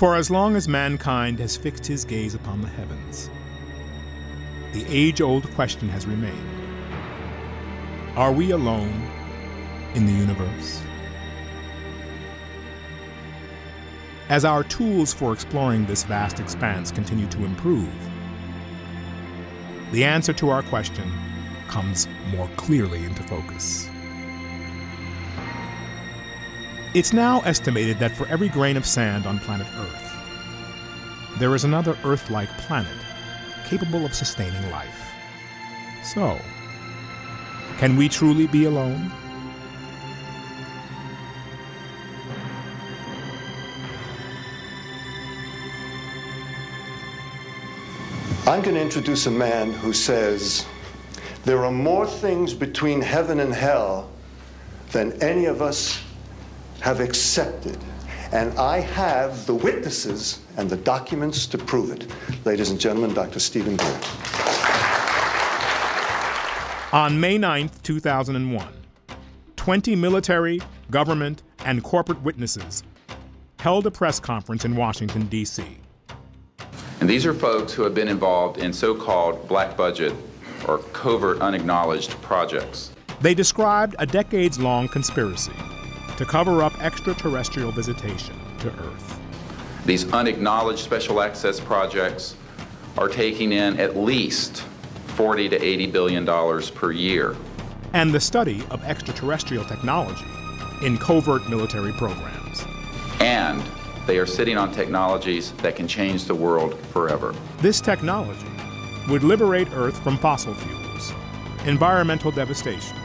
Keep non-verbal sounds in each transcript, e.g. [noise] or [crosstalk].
For as long as mankind has fixed his gaze upon the heavens, the age old question has remained Are we alone in the universe? As our tools for exploring this vast expanse continue to improve, the answer to our question comes more clearly into focus. It's now estimated that for every grain of sand on planet Earth, there is another Earth like planet capable of sustaining life. So, can we truly be alone? I'm going to introduce a man who says there are more things between heaven and hell than any of us have accepted. And I have the witnesses and the documents to prove it. Ladies and gentlemen, Dr. Steven Greer. On May 9, 2001, 20 military, government, and corporate witnesses held a press conference in Washington, D.C. And these are folks who have been involved in so called black budget or covert unacknowledged projects. They described a decades long conspiracy to cover up extraterrestrial visitation to Earth. These unacknowledged special access projects are taking in at least 40 to 80 billion dollars per year. And the study of extraterrestrial technology in covert military programs. And they are sitting on technologies that can change the world forever. This technology would liberate Earth from fossil fuels, environmental devastation,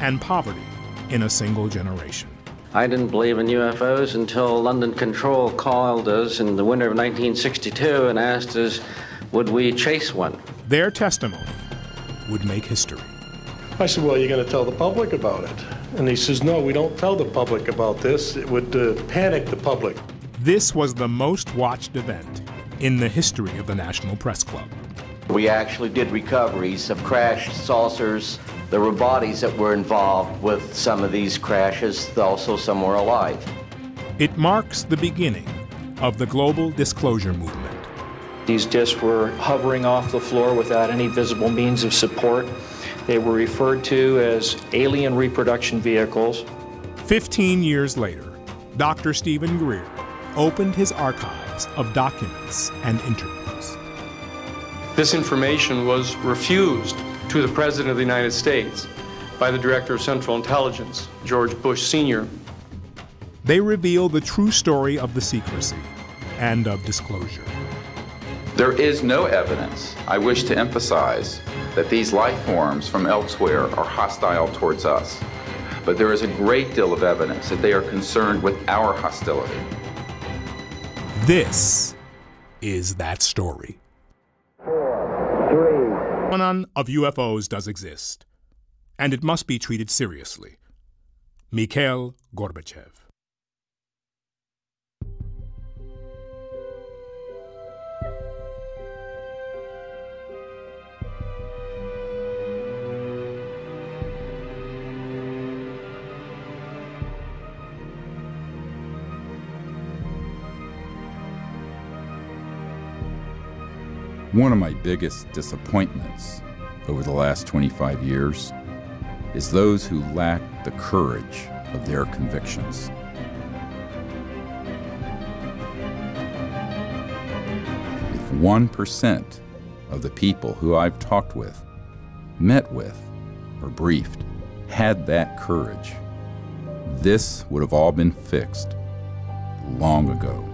and poverty in a single generation. I didn't believe in UFOs until London Control called us in the winter of 1962 and asked us, would we chase one? Their testimony would make history. I said, Well, you're going to tell the public about it. And he says, No, we don't tell the public about this. It would uh, panic the public. This was the most watched event in the history of the National Press Club. We actually did recoveries of crashed saucers. There were bodies that were involved with some of these crashes, also some were alive. It marks the beginning of the global disclosure movement. These discs were hovering off the floor without any visible means of support. They were referred to as alien reproduction vehicles. Fifteen years later, Dr. Steven Greer opened his archives of documents and interviews. This information was refused to the President of the United States by the Director of Central Intelligence, George Bush Sr. They reveal the true story of the secrecy and of disclosure. There is no evidence, I wish to emphasize, that these life forms from elsewhere are hostile towards us. But there is a great deal of evidence that they are concerned with our hostility. This is that story. Phenomenon of UFOs does exist, and it must be treated seriously. Mikhail Gorbachev. One of my biggest disappointments over the last 25 years is those who lack the courage of their convictions. If 1% of the people who I've talked with, met with, or briefed had that courage, this would have all been fixed long ago.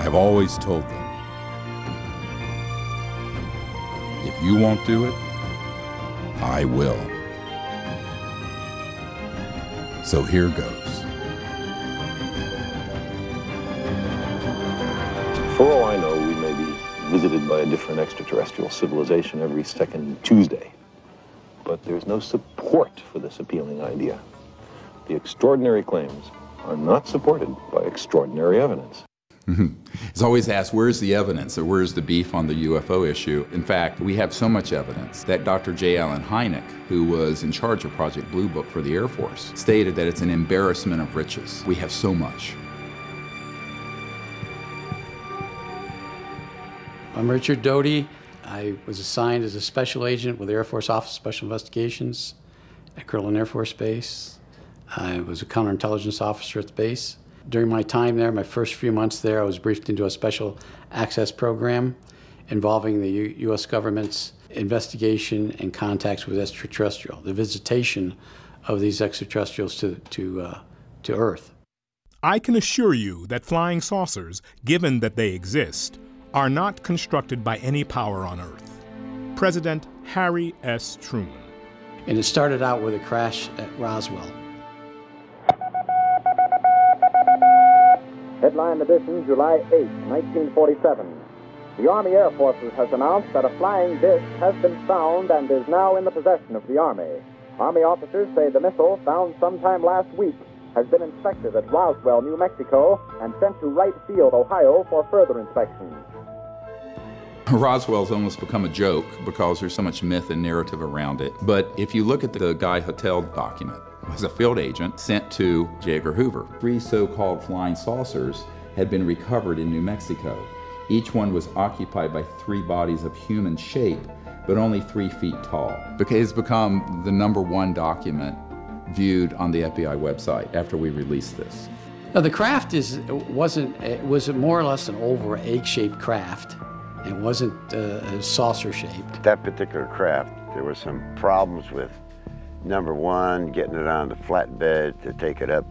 I have always told them if you won't do it, I will. So here goes. For all I know, we may be visited by a different extraterrestrial civilization every second Tuesday. But there's no support for this appealing idea. The extraordinary claims are not supported by extraordinary evidence. [laughs] it's always asked, where's the evidence or where's the beef on the UFO issue? In fact, we have so much evidence that Dr. J. Allen Hynek, who was in charge of Project Blue Book for the Air Force, stated that it's an embarrassment of riches. We have so much. I'm Richard Doty. I was assigned as a special agent with the Air Force Office of Special Investigations at Kirtland Air Force Base. I was a counterintelligence officer at the base. During my time there, my first few months there, I was briefed into a special access program involving the U U.S. government's investigation and contacts with extraterrestrial, the visitation of these extraterrestrials to, to, uh, to Earth. I can assure you that flying saucers, given that they exist, are not constructed by any power on Earth. President Harry S. Truman. And it started out with a crash at Roswell. Headline edition, July 8, 1947. The Army Air Forces has announced that a flying disc has been found and is now in the possession of the Army. Army officers say the missile, found sometime last week, has been inspected at Roswell, New Mexico, and sent to Wright Field, Ohio, for further inspection. Roswell's almost become a joke because there's so much myth and narrative around it. But if you look at the Guy Hottel document, was a field agent sent to J. Edgar Hoover. Three so-called flying saucers had been recovered in New Mexico. Each one was occupied by three bodies of human shape, but only three feet tall. It's become the number one document viewed on the FBI website after we released this. Now the craft is wasn't it was more or less an oval egg-shaped craft. It wasn't uh, saucer shaped. That particular craft, there were some problems with Number one, getting it on the flatbed to take it up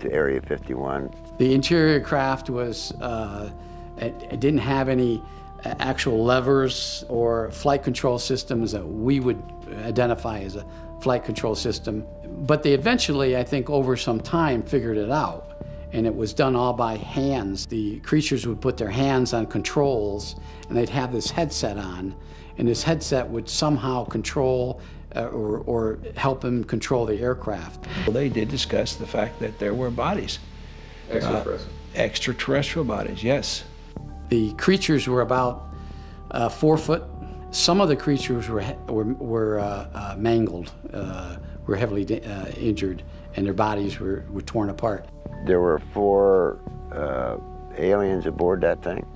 to Area 51. The interior craft was, uh, it, it, didn't have any actual levers or flight control systems that we would identify as a flight control system. But they eventually, I think, over some time, figured it out. And it was done all by hands. The creatures would put their hands on controls and they'd have this headset on. And this headset would somehow control uh, or, or help him control the aircraft. Well, they did discuss the fact that there were bodies. Extraterrestrial. Uh, extraterrestrial bodies, yes. The creatures were about uh, four foot. Some of the creatures were, were, were uh, uh, mangled, uh, were heavily injured, and their bodies were, were torn apart. There were four aliens aboard that thing,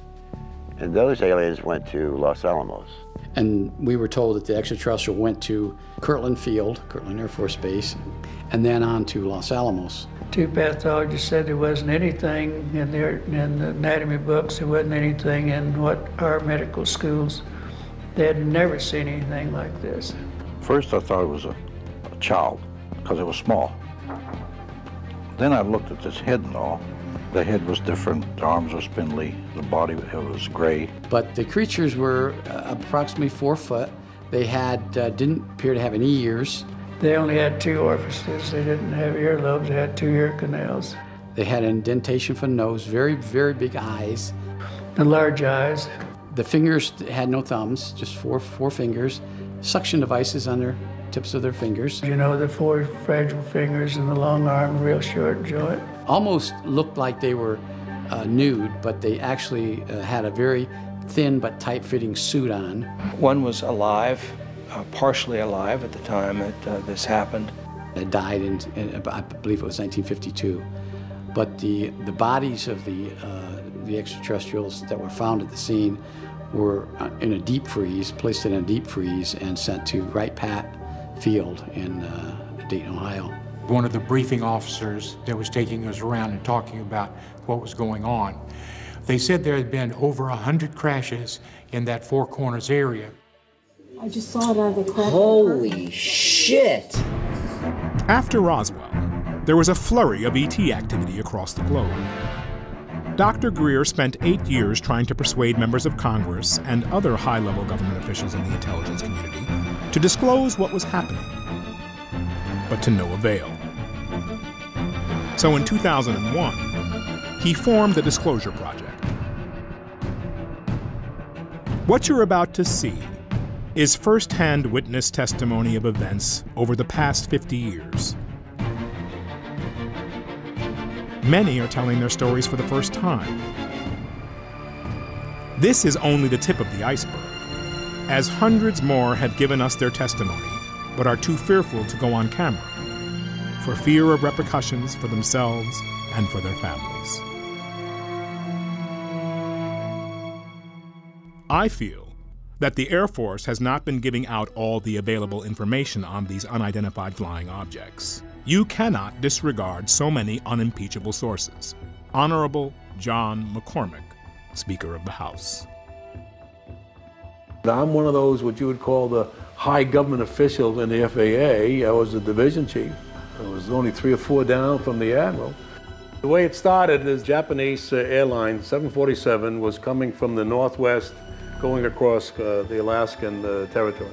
and those aliens went to Los Alamos. And we were told that the extraterrestrial went to Kirtland Field, Kirtland Air Force Base, and then on to Los Alamos. Two pathologists said there wasn't anything in, their, in the anatomy books, there wasn't anything in what our medical schools. They had never seen anything like this. First, I thought it was a, a child because it was small. Then I looked at this head and all, the head was different, the arms were spindly, the body was gray. But the creatures were uh, approximately four foot. They had uh, didn't appear to have any ears. They only had two orifices. They didn't have earlobes. They had two ear canals. They had an indentation for the nose, very, very big eyes. The large eyes. The fingers had no thumbs, just four, four fingers. Suction devices on their tips of their fingers. You know, the four fragile fingers and the long arm, real short joint almost looked like they were uh, nude, but they actually uh, had a very thin but tight-fitting suit on. One was alive, uh, partially alive at the time that uh, this happened. It died in, in, I believe it was 1952. But the, the bodies of the, uh, the extraterrestrials that were found at the scene were uh, in a deep freeze, placed in a deep freeze, and sent to Wright Pat Field in Dayton, Ohio one of the briefing officers that was taking us around and talking about what was going on. They said there had been over 100 crashes in that Four Corners area. I just saw it on the crash. Holy shit! After Roswell, there was a flurry of ET activity across the globe. Dr. Greer spent eight years trying to persuade members of Congress and other high level government officials in the intelligence community to disclose what was happening but to no avail. So in 2001, he formed the Disclosure Project. What you're about to see is firsthand witness testimony of events over the past 50 years. Many are telling their stories for the first time, This is only the tip of the iceberg, as hundreds more have given us their testimony but are too fearful to go on camera for fear of repercussions for themselves and for their families. I feel that the Air Force has not been giving out all the available information on these unidentified flying objects. You cannot disregard so many unimpeachable sources. Honorable John McCormack, Speaker of the House. I'm one of those what you would call the high government officials in the FAA. I was the division chief. I was only three or four down from the admiral. The way it started is Japanese uh, airline 747 was coming from the northwest going across uh, the Alaskan uh, territory.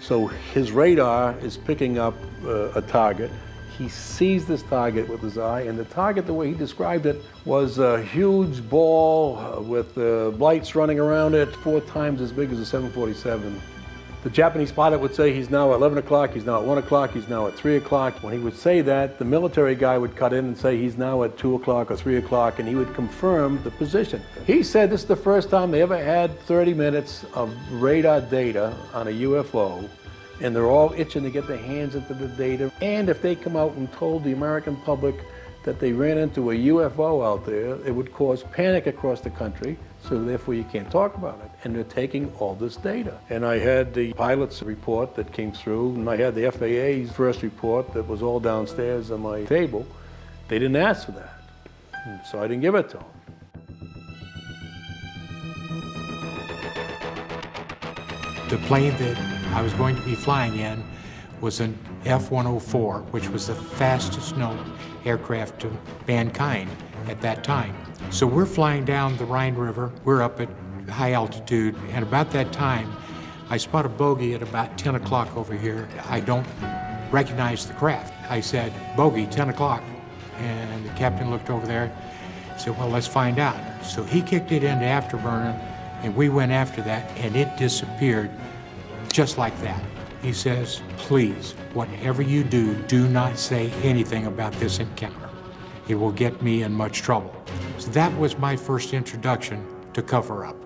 So his radar is picking up uh, a target. He sees this target with his eye, and the target, the way he described it, was a huge ball with uh, lights running around it, four times as big as a 747. The Japanese pilot would say he's now at 11 o'clock, he's now at 1 o'clock, he's now at 3 o'clock. When he would say that, the military guy would cut in and say he's now at 2 o'clock or 3 o'clock, and he would confirm the position. He said this is the first time they ever had 30 minutes of radar data on a UFO, and they're all itching to get their hands into the data. And if they come out and told the American public that they ran into a UFO out there, it would cause panic across the country, so therefore you can't talk about it. And they're taking all this data. And I had the pilot's report that came through, and I had the FAA's first report that was all downstairs on my table. They didn't ask for that, so I didn't give it to them. The plane that I was going to be flying in was an F-104, which was the fastest known aircraft to mankind at that time. So we're flying down the Rhine River. We're up at high altitude, and about that time, I spot a bogey at about 10 o'clock over here. I don't recognize the craft. I said, bogey, 10 o'clock. And the captain looked over there, said, well, let's find out. So he kicked it into afterburner, and we went after that, and it disappeared just like that. He says, please, whatever you do, do not say anything about this encounter. It will get me in much trouble. So that was my first introduction to cover up.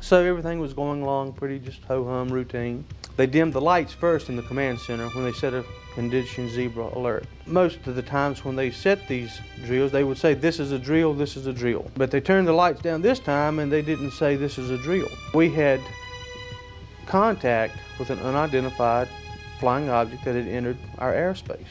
So everything was going along pretty just ho-hum routine. They dimmed the lights first in the command center when they set a condition zebra alert. Most of the times when they set these drills, they would say, this is a drill, this is a drill. But they turned the lights down this time and they didn't say this is a drill. We had contact with an unidentified flying object that had entered our airspace.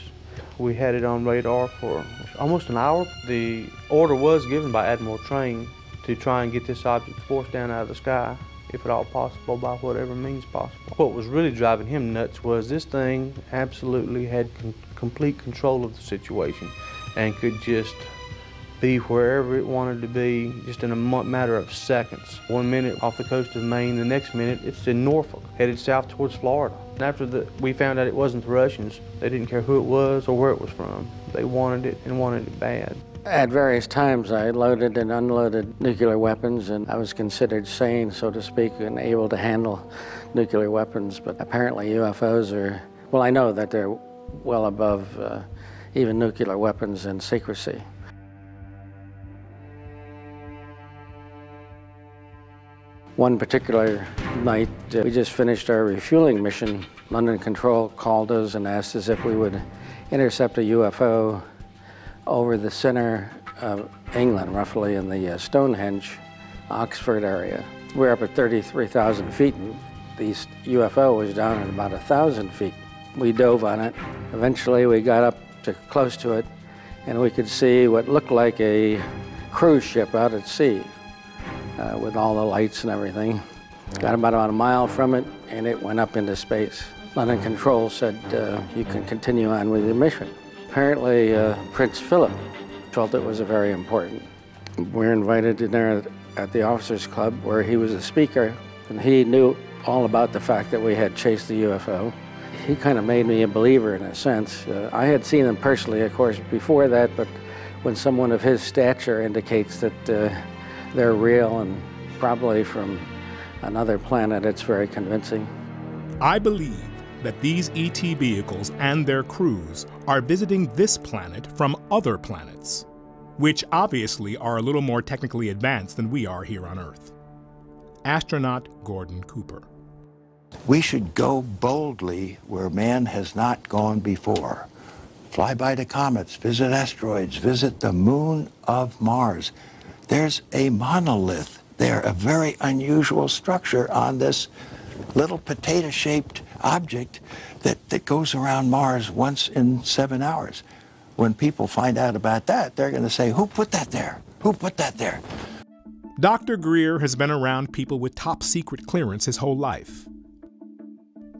We had it on radar for almost an hour. The order was given by Admiral Train to try and get this object forced down out of the sky, if at all possible, by whatever means possible. What was really driving him nuts was this thing absolutely had con complete control of the situation and could just be wherever it wanted to be just in a matter of seconds. One minute off the coast of Maine, the next minute it's in Norfolk, headed south towards Florida. And after the, we found out it wasn't the Russians, they didn't care who it was or where it was from. They wanted it and wanted it bad. At various times, I loaded and unloaded nuclear weapons, and I was considered sane, so to speak, and able to handle nuclear weapons. But apparently, UFOs are, well, I know that they're well above uh, even nuclear weapons in secrecy. One particular night, uh, we just finished our refueling mission. London Control called us and asked us if we would intercept a UFO over the center of England, roughly in the uh, Stonehenge, Oxford area. We're up at 33,000 feet, and the UFO was down at about 1,000 feet. We dove on it. Eventually, we got up to close to it, and we could see what looked like a cruise ship out at sea uh, with all the lights and everything. Got about, about a mile from it, and it went up into space. London Control said, uh, you can continue on with your mission. Apparently, uh, Prince Philip felt it was a very important. We were invited to dinner at the Officers Club where he was a speaker, and he knew all about the fact that we had chased the UFO. He kind of made me a believer in a sense. Uh, I had seen him personally, of course, before that, but when someone of his stature indicates that uh, they're real and probably from another planet, it's very convincing. I believe that these ET vehicles and their crews are visiting this planet from other planets, which obviously are a little more technically advanced than we are here on Earth. Astronaut Gordon Cooper. We should go boldly where man has not gone before. Fly by the comets, visit asteroids, visit the moon of Mars. There's a monolith there, a very unusual structure on this little potato-shaped object that, that goes around Mars once in seven hours. When people find out about that, they're going to say, who put that there? Who put that there? Dr. Greer has been around people with top secret clearance his whole life.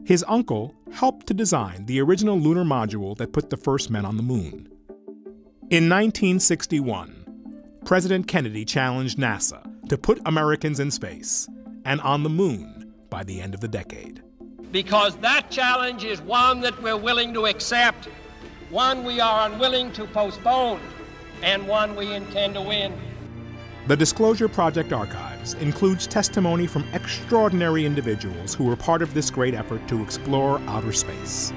His uncle helped to design the original lunar module that put the first men on the moon. In 1961, President Kennedy challenged NASA to put Americans in space and on the moon by the end of the decade. Because that challenge is one that we're willing to accept, one we are unwilling to postpone, and one we intend to win. The Disclosure Project archives includes testimony from extraordinary individuals who were part of this great effort to explore outer space,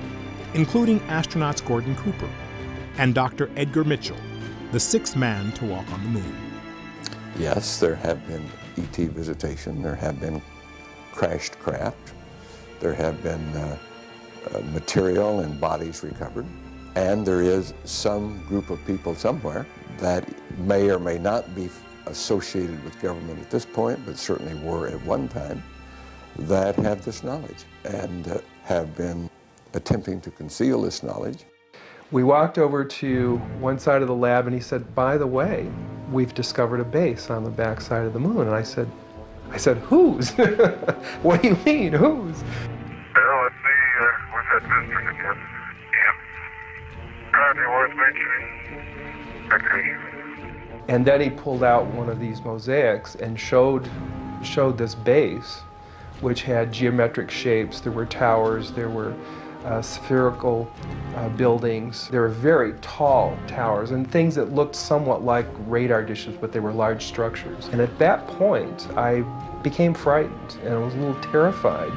including astronauts Gordon Cooper and Dr. Edgar Mitchell, the sixth man to walk on the moon. Yes, there have been ET visitation, there have been crashed craft, there have been uh, uh, material and bodies recovered, and there is some group of people somewhere that may or may not be associated with government at this point, but certainly were at one time, that have this knowledge and uh, have been attempting to conceal this knowledge. We walked over to one side of the lab and he said, by the way, we've discovered a base on the back side of the moon. And I said, I said, whose? [laughs] what do you mean, whose? Well, uh, where's that visitors again? Yeah. Probably worth mentioning. Okay. And then he pulled out one of these mosaics and showed, showed this base, which had geometric shapes. There were towers, there were uh, spherical uh, buildings. There were very tall towers and things that looked somewhat like radar dishes, but they were large structures. And at that point, I became frightened and I was a little terrified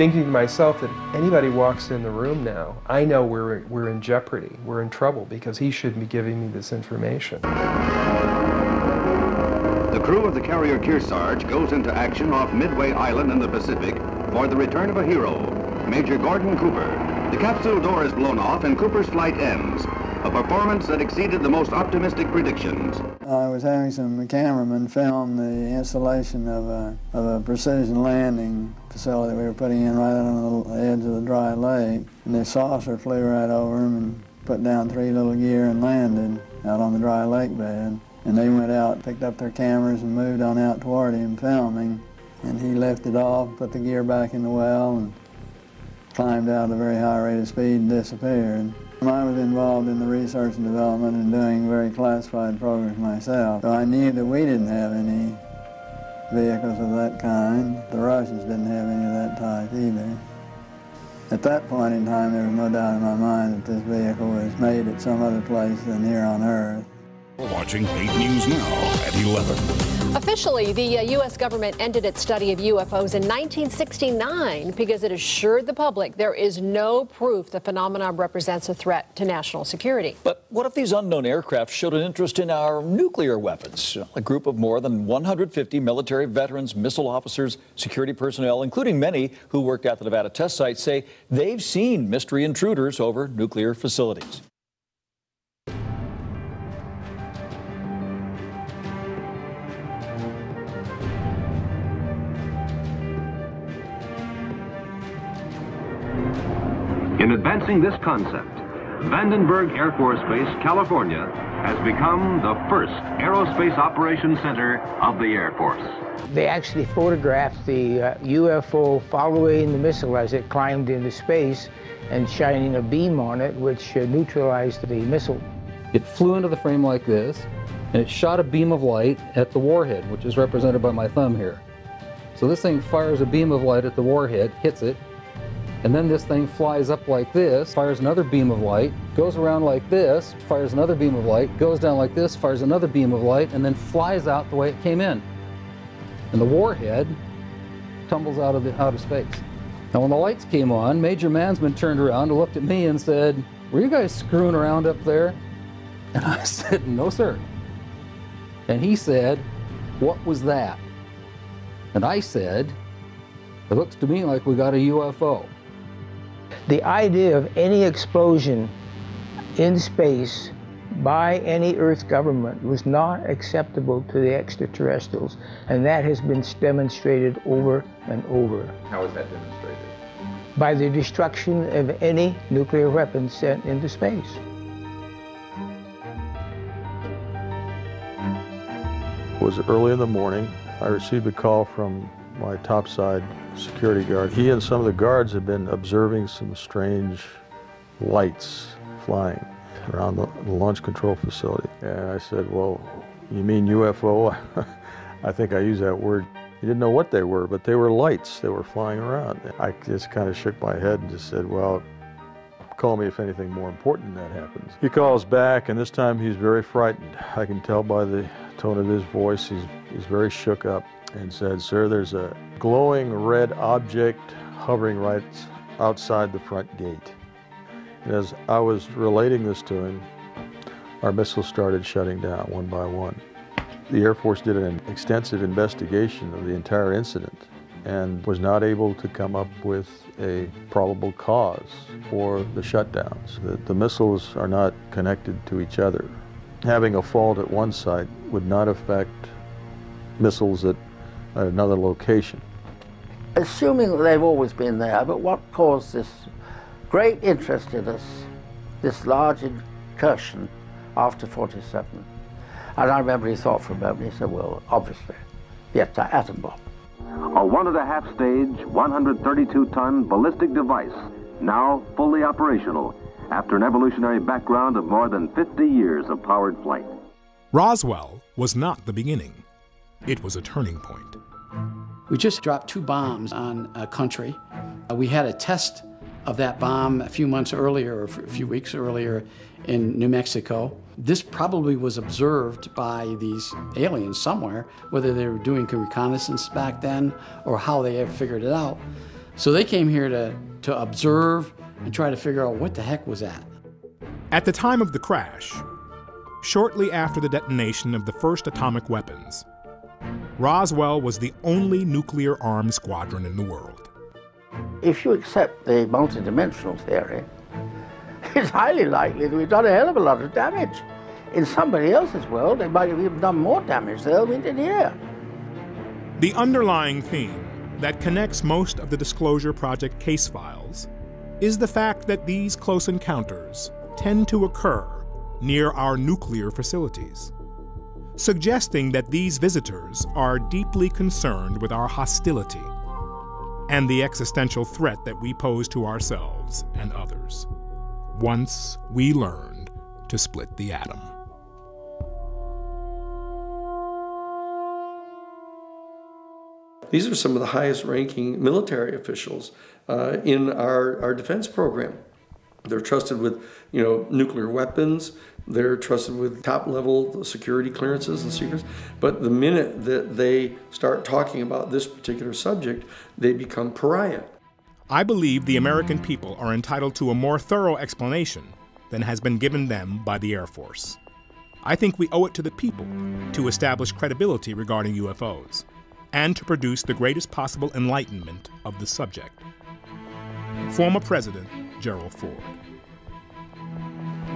thinking to myself that if anybody walks in the room now, I know we're, we're in jeopardy, we're in trouble because he shouldn't be giving me this information. The crew of the carrier Kearsarge goes into action off Midway Island in the Pacific for the return of a hero, Major Gordon Cooper. The capsule door is blown off and Cooper's flight ends, a performance that exceeded the most optimistic predictions. I was having some cameramen film the installation of a, of a precision landing facility we were putting in right on the edge of the dry lake. And the saucer flew right over him and put down three little gear and landed out on the dry lake bed. And they went out, picked up their cameras and moved on out toward him filming. And he lifted off, put the gear back in the well and climbed out at a very high rate of speed and disappeared. I was involved in the research and development and doing very classified programs myself. So I knew that we didn't have any vehicles of that kind. The Russians didn't have any of that type either. At that point in time, there was no doubt in my mind that this vehicle was made at some other place than here on Earth. Watching 8 News Now at 11. Officially, the uh, U.S. government ended its study of UFOs in 1969 because it assured the public there is no proof the phenomenon represents a threat to national security. But what if these unknown aircraft showed an interest in our nuclear weapons? A group of more than 150 military veterans, missile officers, security personnel, including many who worked at the Nevada test site, say they've seen mystery intruders over nuclear facilities. In this concept, Vandenberg Air Force Base, California, has become the first aerospace operations center of the Air Force. They actually photographed the uh, UFO following the missile as it climbed into space and shining a beam on it, which uh, neutralized the missile. It flew into the frame like this, and it shot a beam of light at the warhead, which is represented by my thumb here. So this thing fires a beam of light at the warhead, hits it, and then this thing flies up like this, fires another beam of light, goes around like this, fires another beam of light, goes down like this, fires another beam of light, and then flies out the way it came in. And the warhead tumbles out of the out of space. Now, when the lights came on, Major Mansmann turned around and looked at me and said, Were you guys screwing around up there? And I [laughs] said, No, sir. And he said, What was that? And I said, It looks to me like we got a UFO. The idea of any explosion in space by any Earth government was not acceptable to the extraterrestrials, and that has been demonstrated over and over. How is that demonstrated? By the destruction of any nuclear weapons sent into space. It was early in the morning. I received a call from my topside security guard. He and some of the guards had been observing some strange lights flying around the, launch control facility. And I said, well, you mean UFO? [laughs] I think I used that word. He didn't know what they were, but they were lights that were flying around. I just kind of shook my head and just said, well, call me if anything more important than that happens. He calls back, and this time he's very frightened. I can tell by the tone of his voice, he's, he's very shook up and said, sir, there's a glowing red object hovering right outside the front gate. And as I was relating this to him, our missiles started shutting down one by one. The Air Force did an extensive investigation of the entire incident and was not able to come up with a probable cause for the shutdowns. The, the missiles are not connected to each other. Having a fault at one site would not affect missiles at another location. Assuming that they've always been there, but what caused this great interest in us, this large incursion after 47? And I remember he thought for a moment, he said, well, obviously, the atom bomb. A one and a half stage, 132 ton ballistic device, now fully operational after an evolutionary background of more than 50 years of powered flight. Roswell was not the beginning, it was a turning point. We just dropped two bombs on a country. Uh, we had a test of that bomb a few months earlier, or a few weeks earlier, in New Mexico. This probably was observed by these aliens somewhere, whether they were doing reconnaissance back then or how they ever figured it out. So they came here to, to observe and try to figure out what the heck was that. At the time of the crash, shortly after the detonation of the first atomic weapons, Roswell was the only nuclear armed squadron in the world. If you accept the multidimensional theory, [laughs] it's highly likely that we've done a hell of a lot of damage. In somebody else's world, they might have even done more damage there than we did here. The underlying theme that connects most of the Disclosure Project case files is the fact that these close encounters tend to occur near our nuclear facilities, suggesting that these visitors are deeply concerned with our hostility and the existential threat that we pose to ourselves and others once we learned to split the atom. These are some of the highest ranking military officials uh, in our, our defense program. They're trusted with, you know, nuclear weapons. They're trusted with top level security clearances and secrets. But the minute that they start talking about this particular subject, they become pariah. I believe the American people are entitled to a more thorough explanation than has been given them by the Air Force. I think we owe it to the people to establish credibility regarding UFOs and to produce the greatest possible enlightenment of the subject. Former President Gerald Ford.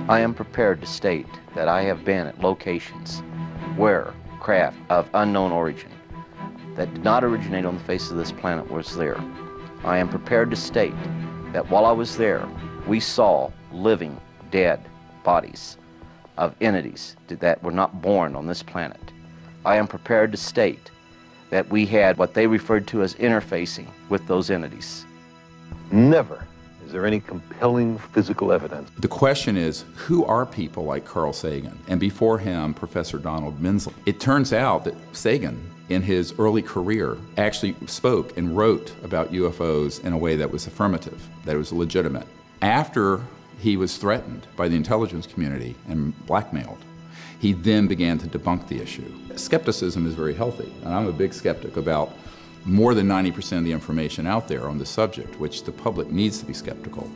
I am prepared to state that I have been at locations where craft of unknown origin that did not originate on the face of this planet was there. I am prepared to state that while I was there, we saw living, dead bodies of entities that were not born on this planet. I am prepared to state that we had what they referred to as interfacing with those entities. Never there any compelling physical evidence. The question is, who are people like Carl Sagan and before him, Professor Donald Menzel? It turns out that Sagan, in his early career, actually spoke and wrote about UFOs in a way that was affirmative, that it was legitimate. After he was threatened by the intelligence community and blackmailed, he then began to debunk the issue. Skepticism is very healthy, and I'm a big skeptic about more than 90% of the information out there on the subject, which the public needs to be skeptical.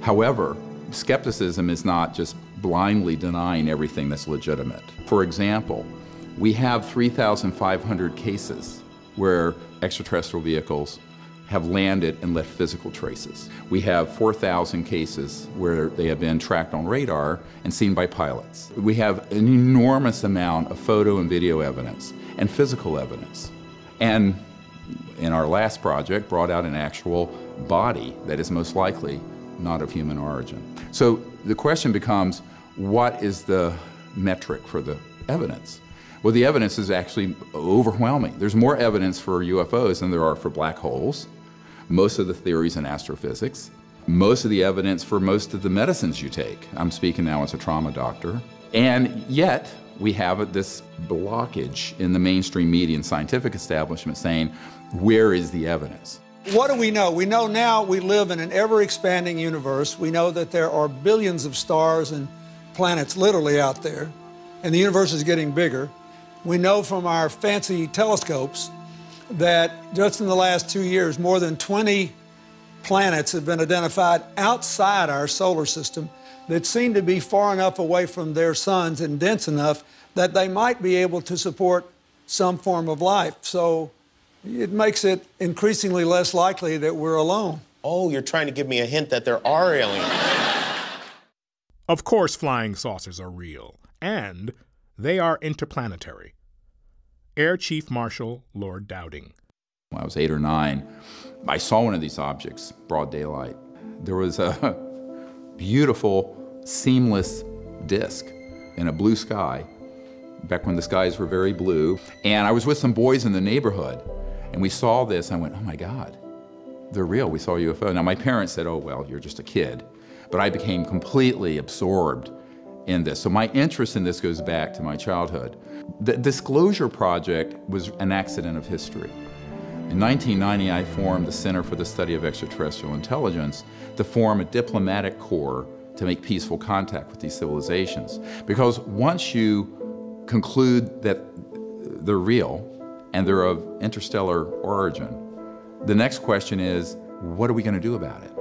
However, skepticism is not just blindly denying everything that's legitimate. For example, we have 3,500 cases where extraterrestrial vehicles have landed and left physical traces. We have 4,000 cases where they have been tracked on radar and seen by pilots. We have an enormous amount of photo and video evidence and physical evidence. And in our last project, brought out an actual body that is most likely not of human origin. So the question becomes, what is the metric for the evidence? Well, the evidence is actually overwhelming. There's more evidence for UFOs than there are for black holes, most of the theories in astrophysics, most of the evidence for most of the medicines you take. I'm speaking now as a trauma doctor. And yet, we have this blockage in the mainstream media and scientific establishment saying, where is the evidence? What do we know? We know now we live in an ever expanding universe. We know that there are billions of stars and planets literally out there, and the universe is getting bigger. We know from our fancy telescopes that just in the last two years, more than 20 planets have been identified outside our solar system that seem to be far enough away from their suns and dense enough that they might be able to support some form of life. So it makes it increasingly less likely that we're alone. Oh, you're trying to give me a hint that there are aliens. Of course, flying saucers are real, and they are interplanetary. Air Chief Marshal Lord Dowding. When I was eight or nine, I saw one of these objects, broad daylight. There was a [laughs] beautiful, seamless disk in a blue sky, back when the skies were very blue. And I was with some boys in the neighborhood, and we saw this, and I went, oh my God, they're real. We saw a UFO. Now, my parents said, oh, well, you're just a kid. But I became completely absorbed in this. So my interest in this goes back to my childhood. The Disclosure Project was an accident of history. In 1990, I formed the Center for the Study of Extraterrestrial Intelligence to form a diplomatic corps to make peaceful contact with these civilizations. Because once you conclude that they're real and they're of interstellar origin, the next question is, what are we going to do about it?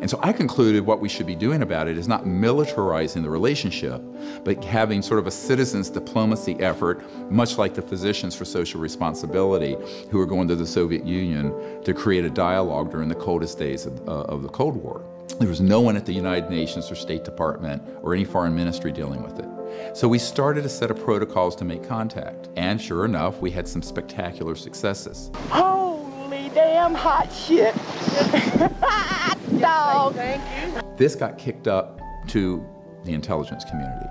And so I concluded what we should be doing about it is not militarizing the relationship, but having sort of a citizens diplomacy effort, much like the Physicians for Social Responsibility, who were going to the Soviet Union to create a dialogue during the coldest days of, uh, of the Cold War. There was no one at the United Nations or State Department or any foreign ministry dealing with it. So we started a set of protocols to make contact. And sure enough, we had some spectacular successes. Holy damn hot shit. [laughs] Dog. This got kicked up to the intelligence community.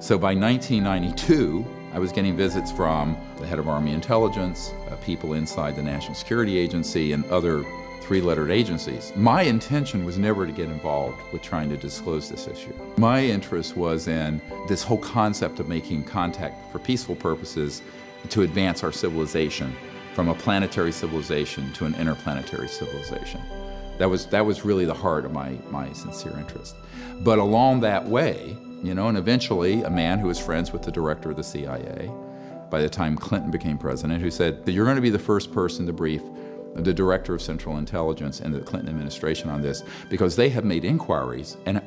So by 1992, I was getting visits from the head of Army intelligence, uh, people inside the National Security Agency, and other three-lettered agencies. My intention was never to get involved with trying to disclose this issue. My interest was in this whole concept of making contact for peaceful purposes to advance our civilization from a planetary civilization to an interplanetary civilization. That was, that was really the heart of my, my sincere interest. But along that way, you know, and eventually a man who was friends with the director of the CIA, by the time Clinton became president, who said that you're going to be the first person to brief the director of Central Intelligence and the Clinton administration on this because they have made inquiries and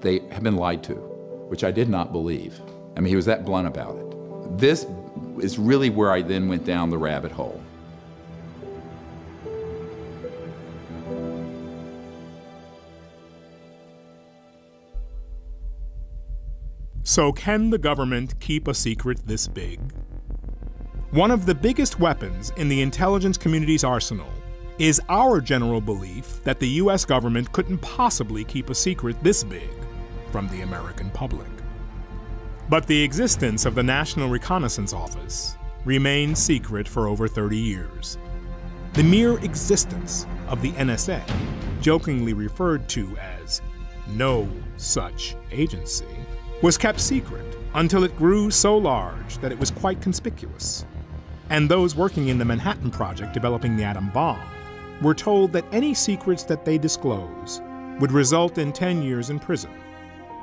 they have been lied to, which I did not believe. I mean, he was that blunt about it. This is really where I then went down the rabbit hole. So, can the government keep a secret this big? One of the biggest weapons in the intelligence community's arsenal is our general belief that the US government couldn't possibly keep a secret this big from the American public. But the existence of the National Reconnaissance Office remained secret for over 30 years. The mere existence of the NSA, jokingly referred to as no such agency, was kept secret until it grew so large that it was quite conspicuous. And those working in the Manhattan Project developing the atom bomb were told that any secrets that they disclose would result in 10 years in prison,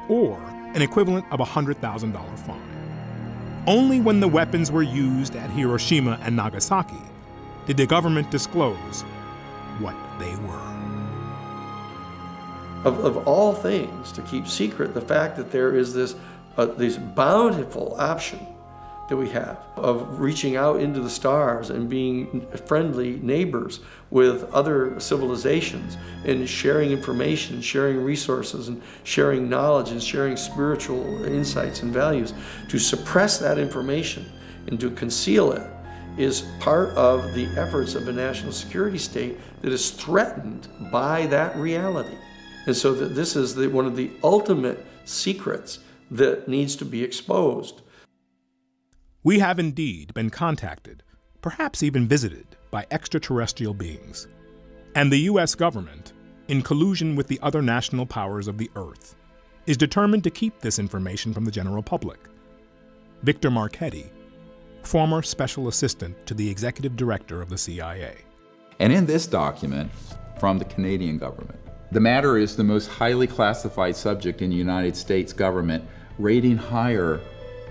or an equivalent of a $100,000 fine. Only when the weapons were used at Hiroshima and Nagasaki did the government disclose what they were. Of, of all things, to keep secret the fact that there is this, uh, this bountiful option that we have of reaching out into the stars and being friendly neighbors with other civilizations and sharing information, sharing resources, and sharing knowledge and sharing spiritual insights and values. To suppress that information and to conceal it is part of the efforts of a national security state that is threatened by that reality. And so that this is the, one of the ultimate secrets that needs to be exposed. We have indeed been contacted, perhaps even visited, by extraterrestrial beings. And the U.S. government, in collusion with the other national powers of the Earth, is determined to keep this information from the general public. Victor Marchetti, former special assistant to the executive director of the CIA. And in this document from the Canadian government, the matter is the most highly classified subject in the United States government, rating higher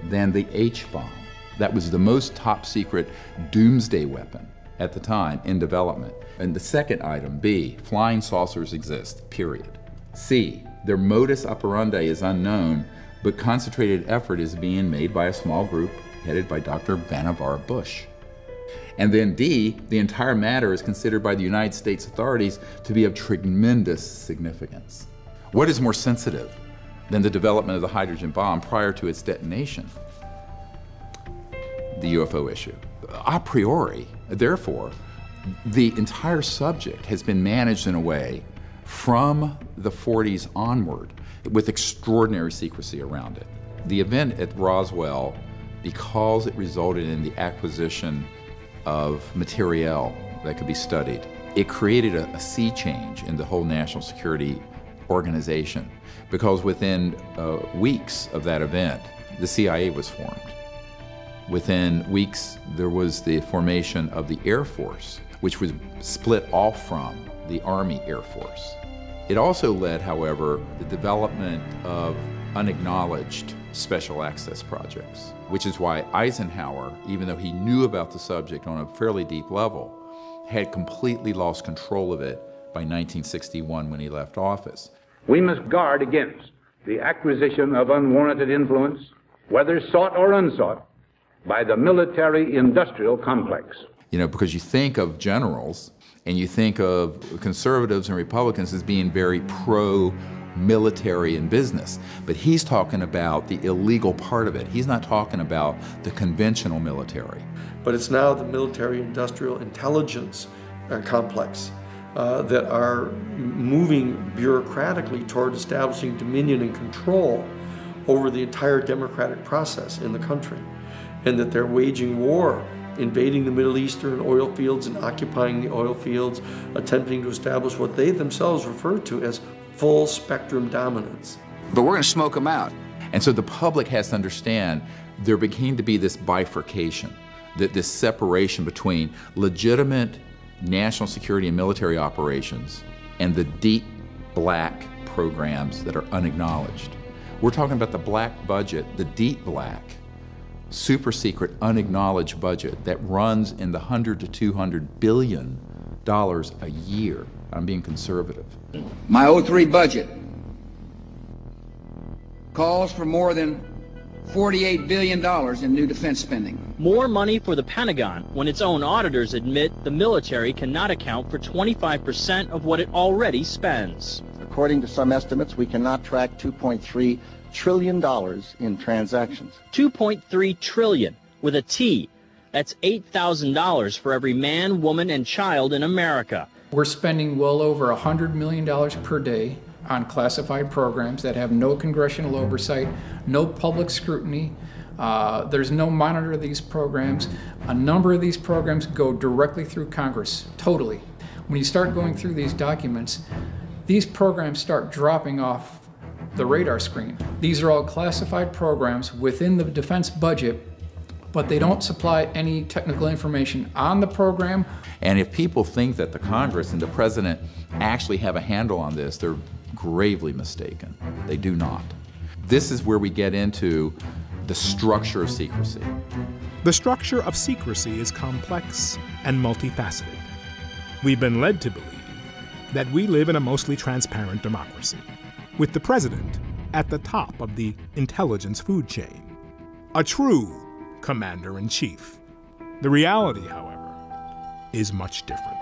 than the H bomb. That was the most top secret doomsday weapon at the time in development. And the second item, B, flying saucers exist, period. C, their modus operandi is unknown, but concentrated effort is being made by a small group headed by Dr. Vannevar Bush. And then D, the entire matter is considered by the United States authorities to be of tremendous significance. What is more sensitive than the development of the hydrogen bomb prior to its detonation? The UFO issue. A priori, therefore, the entire subject has been managed in a way from the 40s onward with extraordinary secrecy around it. The event at Roswell, because it resulted in the acquisition of materiel that could be studied. It created a, a sea change in the whole national security organization because within uh, weeks of that event, the CIA was formed. Within weeks, there was the formation of the Air Force, which was split off from the Army Air Force. It also led, however, the development of unacknowledged special access projects, which is why Eisenhower, even though he knew about the subject on a fairly deep level, had completely lost control of it by 1961 when he left office. We must guard against the acquisition of unwarranted influence, whether sought or unsought, by the military industrial complex. You know, because you think of generals and you think of conservatives and Republicans as being very pro military and business. But he's talking about the illegal part of it. He's not talking about the conventional military. But it's now the military industrial intelligence uh, complex uh, that are moving bureaucratically toward establishing dominion and control over the entire democratic process in the country. And that they're waging war invading the Middle Eastern oil fields and occupying the oil fields, attempting to establish what they themselves refer to as full spectrum dominance. But we're going to smoke them out. And so the public has to understand there began to be this bifurcation, that this separation between legitimate national security and military operations and the deep black programs that are unacknowledged. We're talking about the black budget, the deep black, super secret, unacknowledged budget that runs in the 100 to 200 billion dollars a year. I'm being conservative. My 03 budget calls for more than $48 billion in new defense spending. More money for the Pentagon when its own auditors admit the military cannot account for 25% of what it already spends. According to some estimates, we cannot track 2.3 trillion dollars in transactions. 2.3 trillion with a T. That's $8,000 for every man, woman, and child in America. We're spending well over $100 million per day on classified programs that have no congressional oversight, no public scrutiny. Uh, there's no monitor of these programs. A number of these programs go directly through Congress, totally. When you start going through these documents, these programs start dropping off the radar screen. These are all classified programs within the defense budget but they don't supply any technical information on the program. And if people think that the Congress and the President actually have a handle on this, they're gravely mistaken. They do not. This is where we get into the structure of secrecy. The structure of secrecy is complex and multifaceted. We've been led to believe that we live in a mostly transparent democracy, with the president at the top of the intelligence food chain, a true commander in chief. The reality, however, is much different.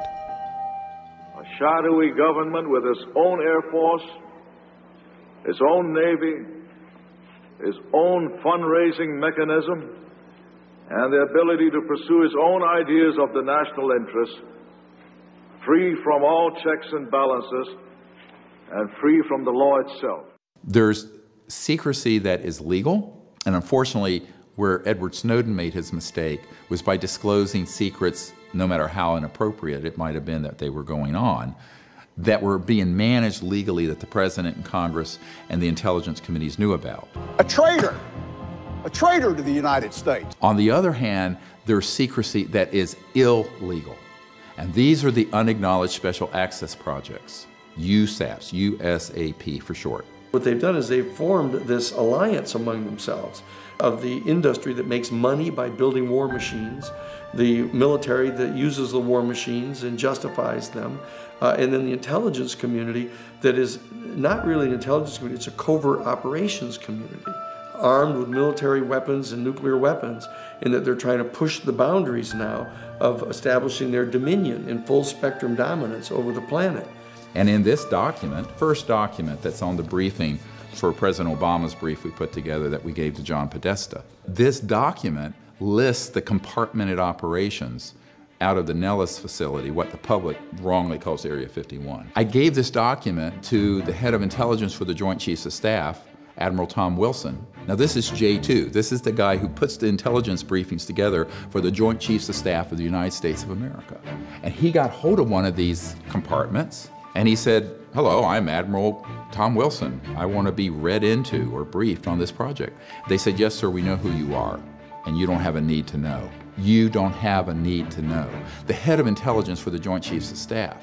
A shadowy government with its own Air Force, its own Navy, its own fundraising mechanism, and the ability to pursue its own ideas of the national interest, free from all checks and balances, and free from the law itself. There's secrecy that is legal, and unfortunately, where Edward Snowden made his mistake was by disclosing secrets, no matter how inappropriate it might have been that they were going on, that were being managed legally that the President and Congress and the intelligence committees knew about. A traitor! A traitor to the United States. On the other hand, there's secrecy that is illegal. And these are the unacknowledged special access projects, USAPs, USAP for short. What they've done is they've formed this alliance among themselves of the industry that makes money by building war machines, the military that uses the war machines and justifies them, uh, and then the intelligence community that is not really an intelligence community, it's a covert operations community armed with military weapons and nuclear weapons, and that they're trying to push the boundaries now of establishing their dominion in full spectrum dominance over the planet. And in this document, first document that's on the briefing for President Obama's brief we put together that we gave to John Podesta, this document lists the compartmented operations out of the Nellis facility, what the public wrongly calls Area 51. I gave this document to the head of intelligence for the Joint Chiefs of Staff, Admiral Tom Wilson. Now, this is J2. This is the guy who puts the intelligence briefings together for the Joint Chiefs of Staff of the United States of America. And he got hold of one of these compartments and he said, Hello, I'm Admiral Tom Wilson. I want to be read into or briefed on this project. They said, Yes, sir, we know who you are, and you don't have a need to know. You don't have a need to know. The head of intelligence for the Joint Chiefs of Staff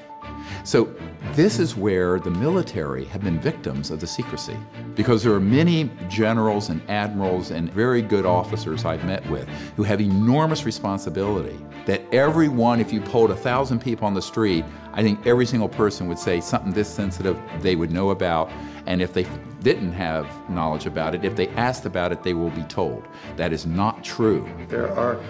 so this is where the military have been victims of the secrecy because there are many generals and admirals and very good officers I've met with who have enormous responsibility that everyone, if you polled a thousand people on the street, I think every single person would say something this sensitive they would know about and if they didn't have knowledge about it, if they asked about it, they will be told. That is not true. There are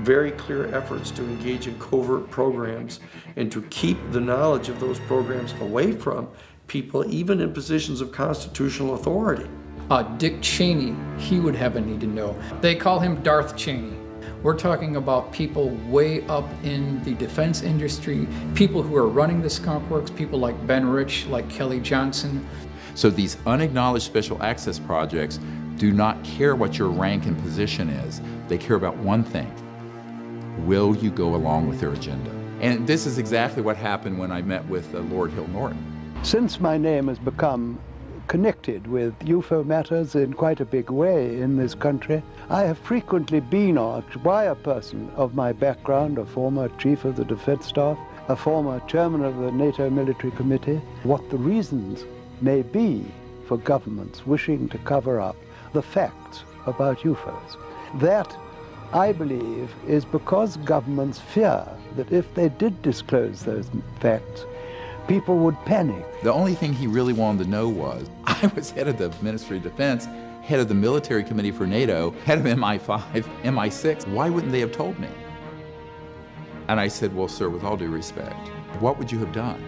very clear efforts to engage in covert programs and to keep the knowledge of those programs away from people, even in positions of constitutional authority. Uh, Dick Cheney, he would have a need to know. They call him Darth Cheney. We're talking about people way up in the defense industry, people who are running the skunk works, people like Ben Rich, like Kelly Johnson. So these unacknowledged special access projects do not care what your rank and position is. They care about one thing, Will you go along with their agenda? And this is exactly what happened when I met with uh, Lord Hill Norton. Since my name has become connected with UFO matters in quite a big way in this country, I have frequently been asked by a person of my background, a former chief of the defense staff, a former chairman of the NATO military committee, what the reasons may be for governments wishing to cover up the facts about UFOs. That I believe, is because governments fear that if they did disclose those facts, people would panic. The only thing he really wanted to know was [laughs] I was head of the Ministry of Defense, head of the Military Committee for NATO, head of MI5, MI6. Why wouldn't they have told me? And I said, Well, sir, with all due respect, what would you have done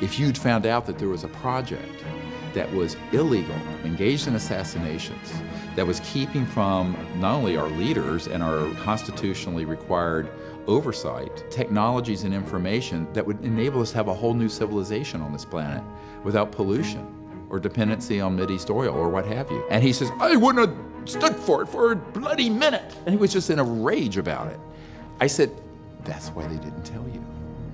if you'd found out that there was a project that was illegal, engaged in assassinations, that was keeping from not only our leaders and our constitutionally required oversight, technologies and information that would enable us to have a whole new civilization on this planet without pollution or dependency on Mideast oil or what have you. And he says, I wouldn't have stood for it for a bloody minute. And he was just in a rage about it. I said, that's why they didn't tell you.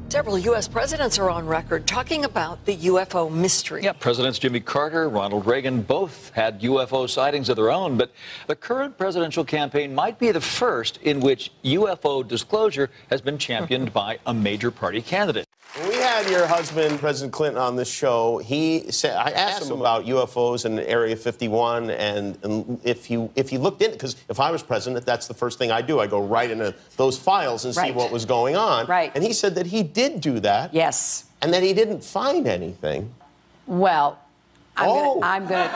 Several U.S. presidents are on record talking about the UFO mystery. Yeah, Presidents Jimmy Carter, Ronald Reagan both had UFO sightings of their own, but the current presidential campaign might be the first in which UFO disclosure has been championed by a major party candidate. We had your husband, President Clinton, on this show, he said I asked him about UFOs in Area 51, and, and if he if he looked in, because if I was president, that's the first thing I do. I go right into those files and see what was going on. Right. And he said that he did do that. Yes. And that he didn't find anything. Well, I'm Oh. gonna, I'm gonna,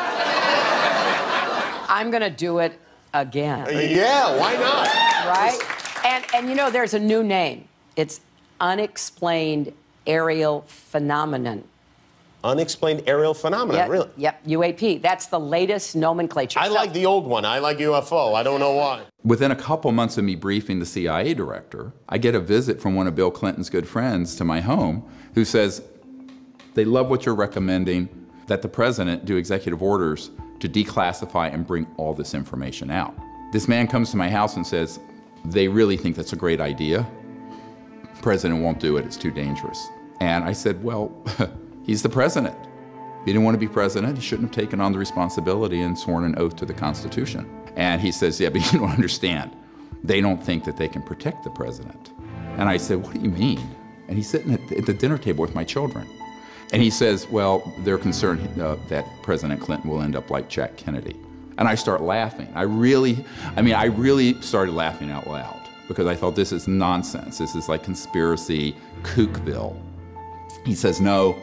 I'm gonna do it again. Uh, yeah, why not? Right? And and you know, there's a new name. It's unexplained aerial phenomenon. Unexplained aerial phenomena, Yep, really. Yep, UAP. That's the latest nomenclature. I So- like the old one. I like UFO. I don't know why. Within a couple months of me briefing the CIA director, I get a visit from one of Bill Clinton's good friends to my home who says, They love what you're recommending, that the president do executive orders to declassify and bring all this information out. This man comes to my house and says, They really think that's a great idea. President won't do it, it's too dangerous. And I said, Well, [laughs] he's the president. If he didn't want to be president, he shouldn't have taken on the responsibility and sworn an oath to the Constitution. And he says, Yeah, but [laughs] you don't understand. They don't think that they can protect the president. And I said, What do you mean? And he's sitting at the, at the dinner table with my children. And he says, Well, they're concerned uh, that President Clinton will end up like Jack Kennedy. And I start laughing. I really, I mean, I really started laughing out loud because I thought this is nonsense. This is like conspiracy kookville. He says, No,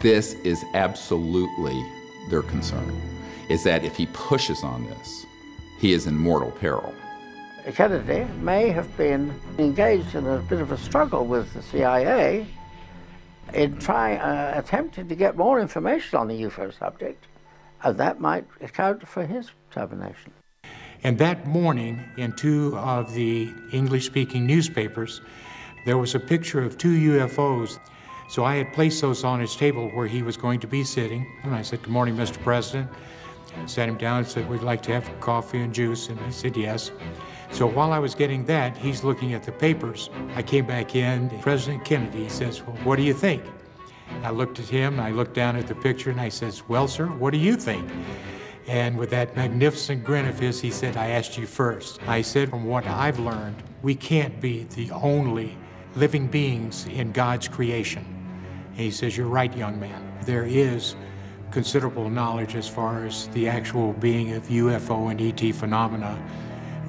this is absolutely their concern, is that if he pushes on this, he is in mortal peril. Kennedy may have been engaged in a bit of a struggle with the CIA in trying, uh, attempting to get more information on the UFO subject, and that might account for his termination. And that morning, in two of the English speaking newspapers, there was a picture of two UFOs. So I had placed those on his table where he was going to be sitting. And I said, Good morning, Mr. President. I sat him down and said, We'd like to have coffee and juice. And he said, Yes. So while I was getting that, he's looking at the papers. I came back in. President Kennedy says, Well, what do you think? I looked at him, I looked down at the picture, and I says, Well, sir, what do you think? And with that magnificent grin of his, he said, I asked you first. I said, From what I've learned, we can't be the only living beings in God's creation. And he says, You're right, young man. There is considerable knowledge as far as the actual being of UFO and ET phenomena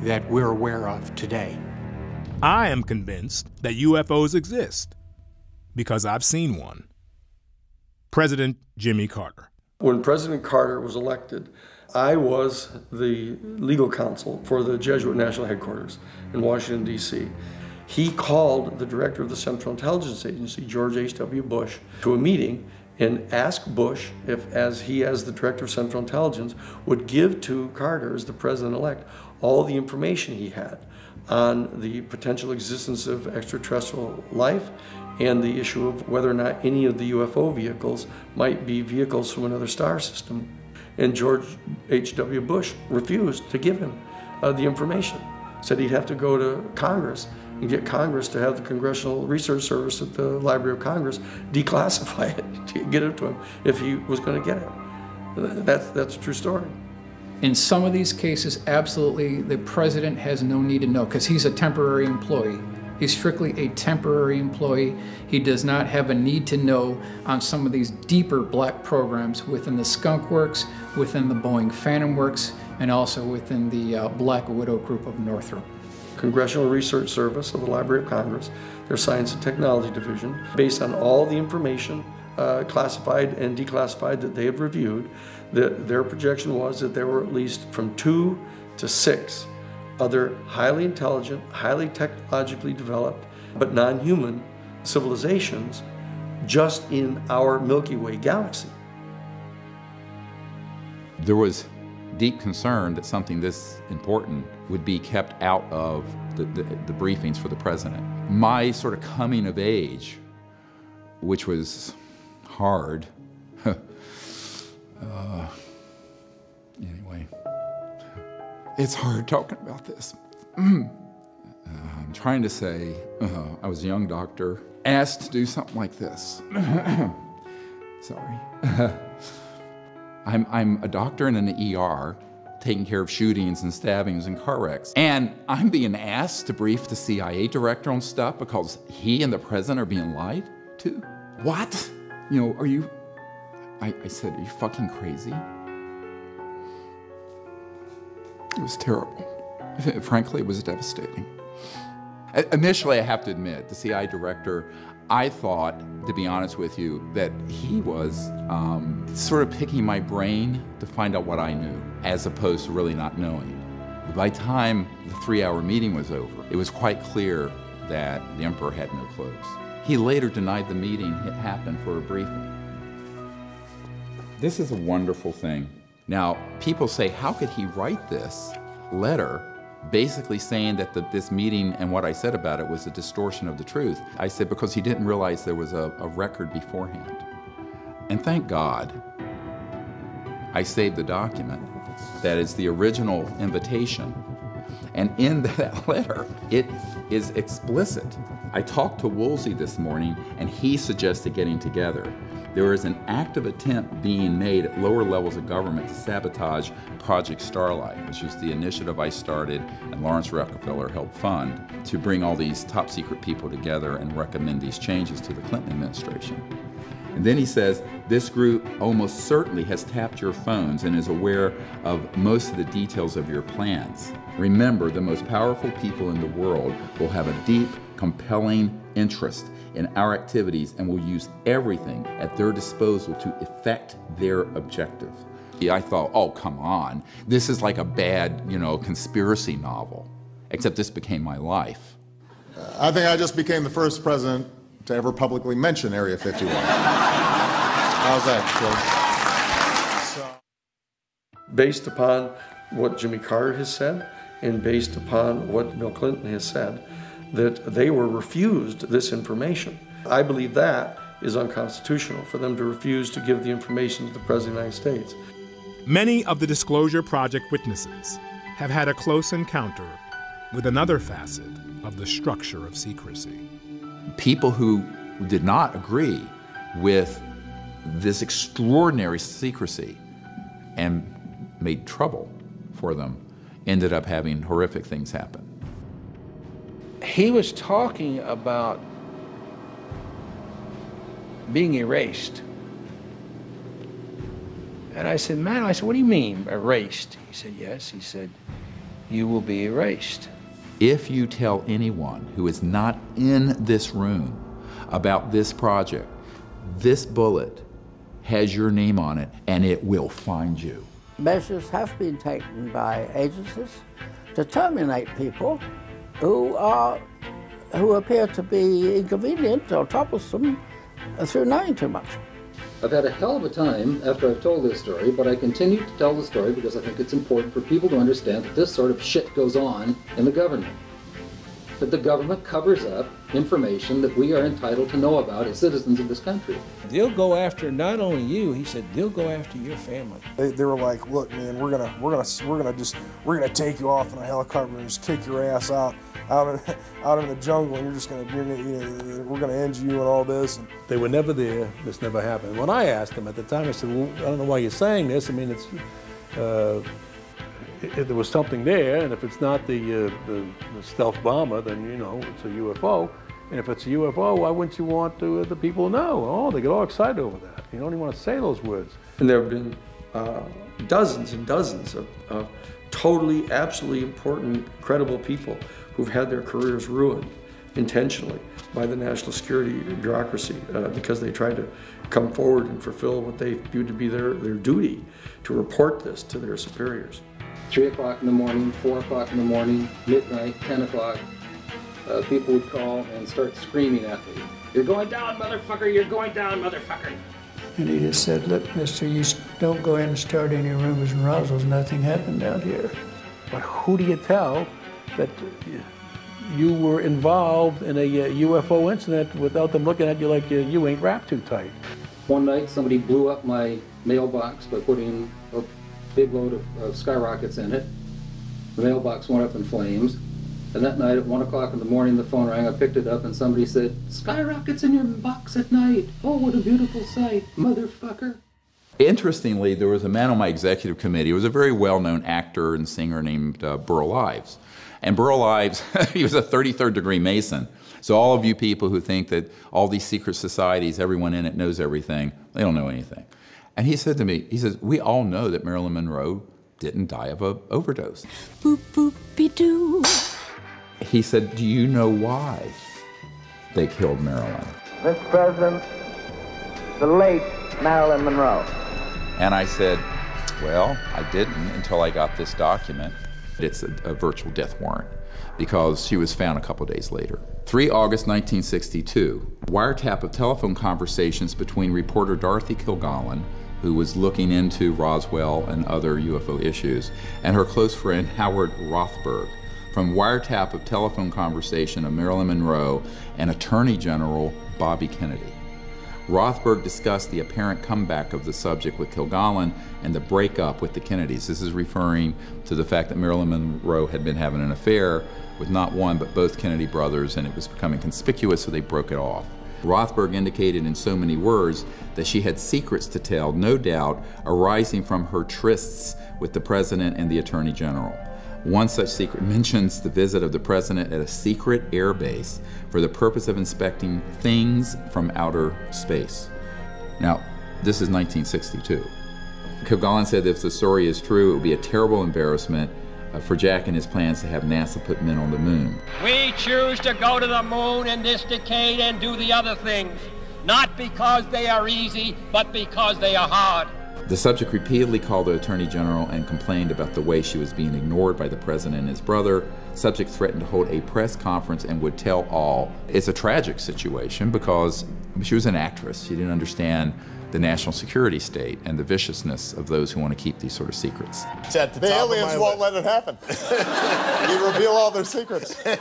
that we're aware of today. I am convinced that UFOs exist because I've seen one. President Jimmy Carter. When President Carter was elected, I was the legal counsel for the Jesuit National Headquarters in Washington, D.C. He called the director of the Central Intelligence Agency, George H.W. Bush, to a meeting and asked Bush if, as he, as the director of Central Intelligence, would give to Carter, as the president elect, all the information he had on the potential existence of extraterrestrial life and the issue of whether or not any of the UFO vehicles might be vehicles from another star system. And George H.W. Bush refused to give him uh, the information. Said he'd have to go to Congress and get Congress to have the Congressional Research Service at the Library of Congress declassify [laughs] it, to get it to him if he was going to get it. That's, that's a true story. In some of these cases, absolutely, the president has no need to know because he's a temporary employee. He's strictly a temporary employee. He does not have a need to know on some of these deeper black programs within the Skunk Works, within the Boeing Phantom Works, and also within the uh, Black Widow Group of Northrop. Congressional Research Service of the Library of Congress, their Science and Technology Division, based on all the information uh, classified and declassified that they have reviewed, that their projection was that there were at least from two to six other highly intelligent, highly technologically developed, but non-human civilizations just in our Milky Way galaxy. There was deep concern that something this important would be kept out of the, the, the briefings for the president. My sort of coming of age, which was hard, [laughs] uh, anyway, it's hard talking about this. [clears throat] Uh, I'm trying to say, uh, I was a young doctor, asked to do something like this. [clears throat] Sorry. [laughs] I'm, I'm a doctor in an ER taking care of shootings and stabbings and car wrecks. And I'm being asked to brief the CIA director on stuff because he and the president are being lied to? What? You know, are you. I, I said, Are you fucking crazy? It was terrible. [laughs] Frankly, it was devastating. Initially, I have to admit, the CIA director, I thought, to be honest with you, that he was um, sort of picking my brain to find out what I knew, as opposed to really not knowing. By the time the three hour meeting was over, it was quite clear that the emperor had no clothes. He later denied the meeting had happened for a briefing. This is a wonderful thing. Now, people say, how could he write this letter basically saying that the, this meeting and what I said about it was a distortion of the truth? I said, because he didn't realize there was a, a record beforehand. And thank God I saved the document that is the original invitation. And in [laughs] that letter, it is explicit. I talked to Woolsey this morning, and he suggested getting together. There is an active attempt being made at lower levels of government to sabotage Project Starlight, which is the initiative I started and Laurance Rockefeller helped fund to bring all these top secret people together and recommend these changes to the Clinton administration. And then he says, this group almost certainly has tapped your phones and is aware of most of the details of your plans. Remember, the most powerful people in the world will have a deep, compelling interest in our activities and will use everything at their disposal to effect their objective. I thought, oh, come on. This is like a bad, you know, conspiracy novel. Except this became my life. I think I just became the first president to ever publicly mention Area 51. How's that, George? Based upon what Jimmy Carter has said and based upon what Bill Clinton has said, that they were refused this information. I believe that is unconstitutional for them to refuse to give the information to the President of the United States. Many of the Disclosure Project witnesses have had a close encounter with another facet of the structure of secrecy people who did not agree with this extraordinary secrecy and made trouble for them ended up having horrific things happen. He was talking about being erased. And I said, Man, I said, what do you mean erased? He said, Yes. He said, You will be erased. If you tell anyone who is not in this room about this project, this bullet has your name on it and it will find you. Measures have been taken by agencies to terminate people who are who appear to be inconvenient or troublesome through knowing too much. I've had a hell of a time after I've told this story, but I continue to tell the story because I think it's important for people to understand that this sort of shit goes on in the government. That the government covers up information that we are entitled to know about as citizens of this country. They'll go after not only you, he said, they'll go after your family. They, they were like, look, man, we're gonna, we're gonna, we're gonna just, we're gonna take you off in a helicopter and just kick your ass out out in, [laughs] out in the jungle, and you're just gonna, you're gonna, you know, we're gonna end you and all this. And they were never there. This never happened. When I asked them at the time, I said, well, I don't know why you're saying this. I mean, it's. Uh, there was something there, and if it's not the, uh, the, the, stealth bomber, then you know it's a UFO. And if it's a UFO, why wouldn't you want to, uh, the people to know? Oh, they get all excited over that. You don't even want to say those words. And there have been uh, dozens and dozens of, of totally, absolutely important, credible people who've had their careers ruined intentionally by the national security bureaucracy uh, because they tried to come forward and fulfill what they viewed to be their, their duty to report this to their superiors. 3 o'clock in the morning, 4 o'clock in the morning, midnight, 10 o'clock, uh, people would call and start screaming at me. You're going down, motherfucker! You're going down, motherfucker! And he just said, look, mister, you don't go in and start any rumors and razzles. Nothing happened out here. But who do you tell that you were involved in a UFO uh, incident without them looking at you like you, you ain't wrapped too tight. One night, somebody blew up my mailbox by putting a big load of, of skyrockets in it. The mailbox went up in flames. And that night at 1 o'clock in the morning, the phone rang. I picked it up, and somebody said, Skyrockets in your box at night. Oh, what a beautiful sight, motherfucker. Interestingly, there was a man on my executive committee. He was a very well-known actor and singer named uh, Burl Ives. And Burl Ives, [laughs] he was a 33rd degree Mason. So all of you people who think that all these secret societies, everyone in it knows everything, they don't know anything. And he said to me, he says, we all know that Marilyn Monroe didn't die of an overdose. Boop boop be doo. He said, do you know why they killed Marilyn? Mr. President, the late Marilyn Monroe. And I said, well, I didn't until I got this document. It's a, a virtual death warrant because she was found a couple days later. 3 August 1962, wiretap of telephone conversations between reporter Dorothy Kilgallen, who was looking into Roswell and other UFO issues, and her close friend Howard Rothberg, from wiretap of telephone conversation of Marilyn Monroe and Attorney General Bobby Kennedy. Rothberg discussed the apparent comeback of the subject with Kilgallen and the breakup with the Kennedys. This is referring to the fact that Marilyn Monroe had been having an affair with not one but both Kennedy brothers and it was becoming conspicuous so they broke it off. Rothberg indicated in so many words that she had secrets to tell, no doubt arising from her trysts with the President and the Attorney General. One such secret [laughs] mentions the visit of the President at a secret air base for the purpose of inspecting things from outer space. Now, this is 1962. Kilgallen said if the story is true, it would be a terrible embarrassment Uh, for Jack and his plans to have NASA put men on the moon. We choose to go to the moon in this decade and do the other things, not because they are easy, but because they are hard. The subject repeatedly called the Attorney General and complained about the way she was being ignored by the President and his brother. Subject threatened to hold a press conference and would tell all. It's a tragic situation because she was an actress. She didn't understand the national security state and the viciousness of those who want to keep these sort of secrets. It's at the, the aliens won't let it happen. [laughs] you reveal all their secrets. they,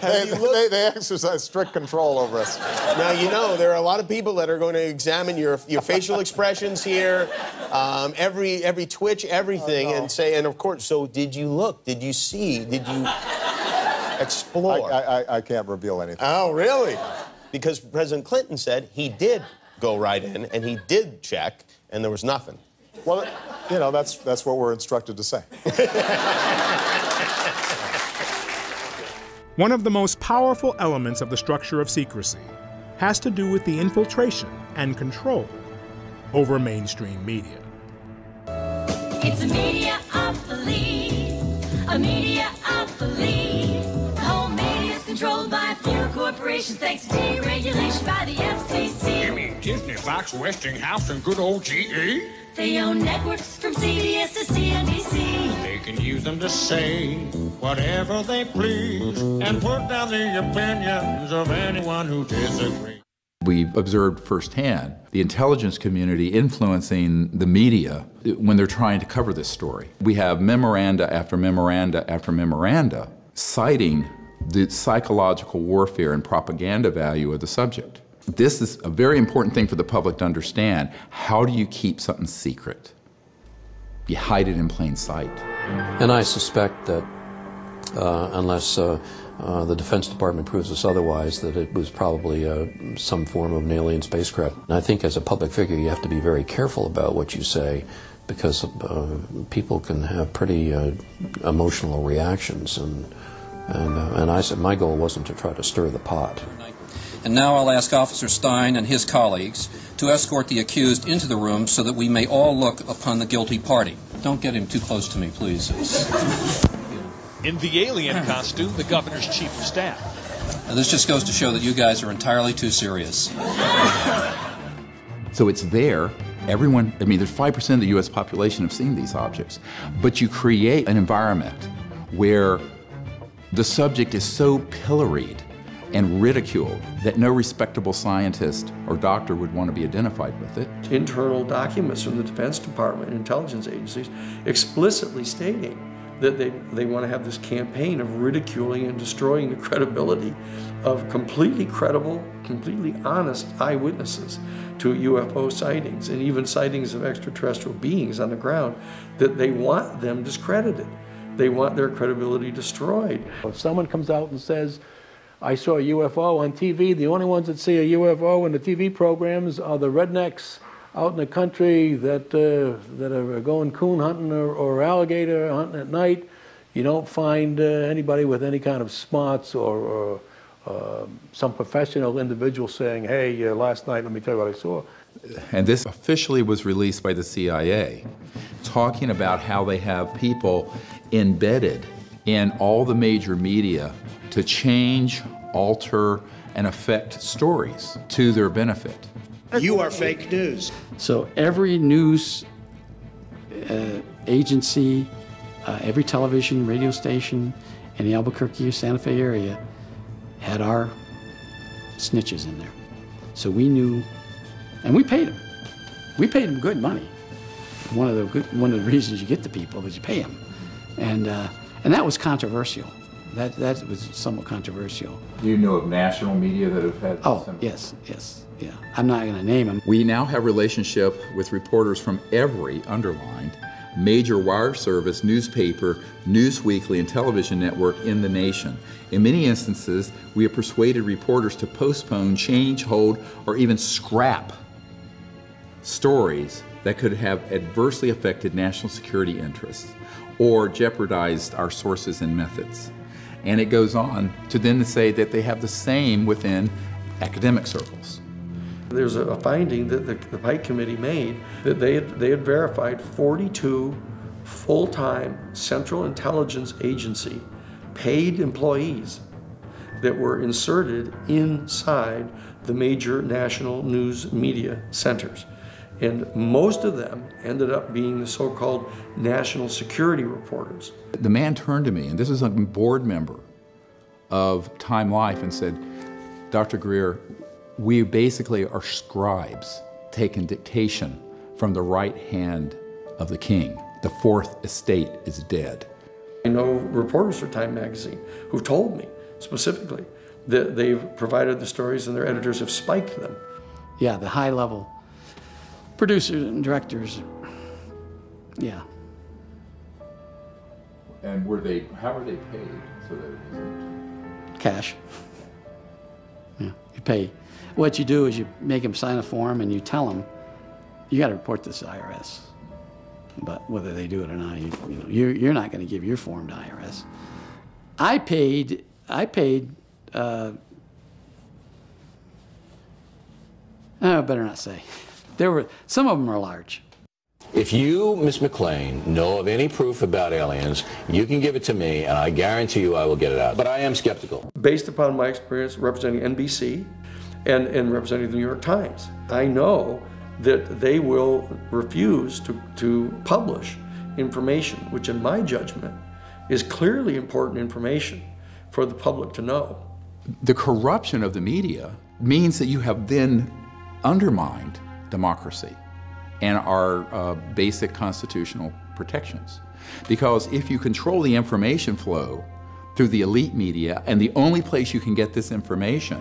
they, they, exercise strict control over us. Now, you know, there are a lot of people that are going to examine your, your facial expressions here, um, every, every twitch, everything, oh, no. and say, and of course, so did you look? Did you see? Did you explore? I, I, I can't reveal anything. Oh, really? Because President Clinton said he did go right in, and he did check, and there was nothing. Well, you know, that's, that's what we're instructed to say. One of the most powerful elements of the structure of secrecy has to do with the infiltration and control over mainstream media. It's a media of belief, a media corporations thanks to deregulation by the FCC. You mean Disney, Fox, Westinghouse, and good old GE? They own networks from CBS to CNBC. They can use them to say whatever they please and put down the opinions of anyone who disagrees. We observed firsthand the intelligence community influencing the media when they're trying to cover this story. We have memoranda after memoranda after memoranda citing the psychological warfare and propaganda value of the subject. This is a very important thing for the public to understand. How do you keep something secret? You hide it in plain sight. And I suspect that uh, unless uh, uh, the Defense Department proves us otherwise, that it was probably uh, some form of an alien spacecraft. And I think as a public figure, you have to be very careful about what you say because uh, people can have pretty uh, emotional reactions and and, uh, and I said my goal wasn't to try to stir the pot. And now I'll ask Officer Stein and his colleagues to escort the accused into the room so that we may all look upon the guilty party. Don't get him too close to me, please. In the alien costume, the governor's chief of staff. Now, this just goes to show that you guys are entirely too serious. So it's there. Everyone, I mean, there's 5% of the U.S. population have seen these objects. But you create an environment where the subject is so pilloried and ridiculed that no respectable scientist or doctor would want to be identified with it. Internal documents from the Defense Department and intelligence agencies explicitly stating that they, they want to have this campaign of ridiculing and destroying the credibility of completely credible, completely honest eyewitnesses to UFO sightings and even sightings of extraterrestrial beings on the ground, that they want them discredited. They want their credibility destroyed. If someone comes out and says, I saw a UFO on TV, the only ones that see a UFO in the TV programs are the rednecks out in the country that, uh, that are going coon hunting or, or alligator hunting at night, you don't find uh, anybody with any kind of smarts or, or uh, some professional individual saying, hey, uh, last night, let me tell you what I saw. And this officially was released by the CIA, talking about how they have people embedded in all the major media to change, alter, and affect stories to their benefit. You are fake news. So every news uh, agency, uh, every television, radio station in the Albuquerque or Santa Fe area had our snitches in there. So we knew, and we paid them. We paid them good money. One of the good, one of the reasons you get the people is you pay them, and uh, and that was controversial. That that was somewhat controversial. Do you know of national media that have had? Oh yes, yes, yeah. I'm not going to name them. We now have relationship with reporters from every underlined major wire service, newspaper, news weekly, and television network in the nation. In many instances, we have persuaded reporters to postpone, change, hold, or even scrap stories that could have adversely affected national security interests or jeopardized our sources and methods. And it goes on to then say that they have the same within academic circles. There's a finding that the, the Pike Committee made that they had, they had verified 42 full-time Central Intelligence Agency paid employees that were inserted inside the major national news media centers. And most of them ended up being the so-called national security reporters. The man turned to me, and this is a board member of Time Life, and said, Dr. Greer, we basically are scribes taking dictation from the right hand of the king. The fourth estate is dead. I know reporters for Time magazine who've told me specifically that they've provided the stories and their editors have spiked them. Yeah, the high level producers and directors. Yeah. And were they, how were they paid so that it wasn't? Cash. Yeah, you pay. What you do is you make them sign a form and you tell them, you got to report this to IRS. But whether they do it or not, you, you know, you're, you're not going to give your form to IRS. I paid, I paid, uh, I better not say. [laughs] There were, some of them are large. If you, Ms. McLean, know of any proof about aliens, you can give it to me, and I guarantee you I will get it out. But I am skeptical. Based upon my experience representing NBC and, and representing the New York Times, I know that they will refuse to, to publish information, which in my judgment is clearly important information for the public to know. The corruption of the media means that you have then undermined democracy and our uh, basic constitutional protections. Because if you control the information flow through the elite media, and the only place you can get this information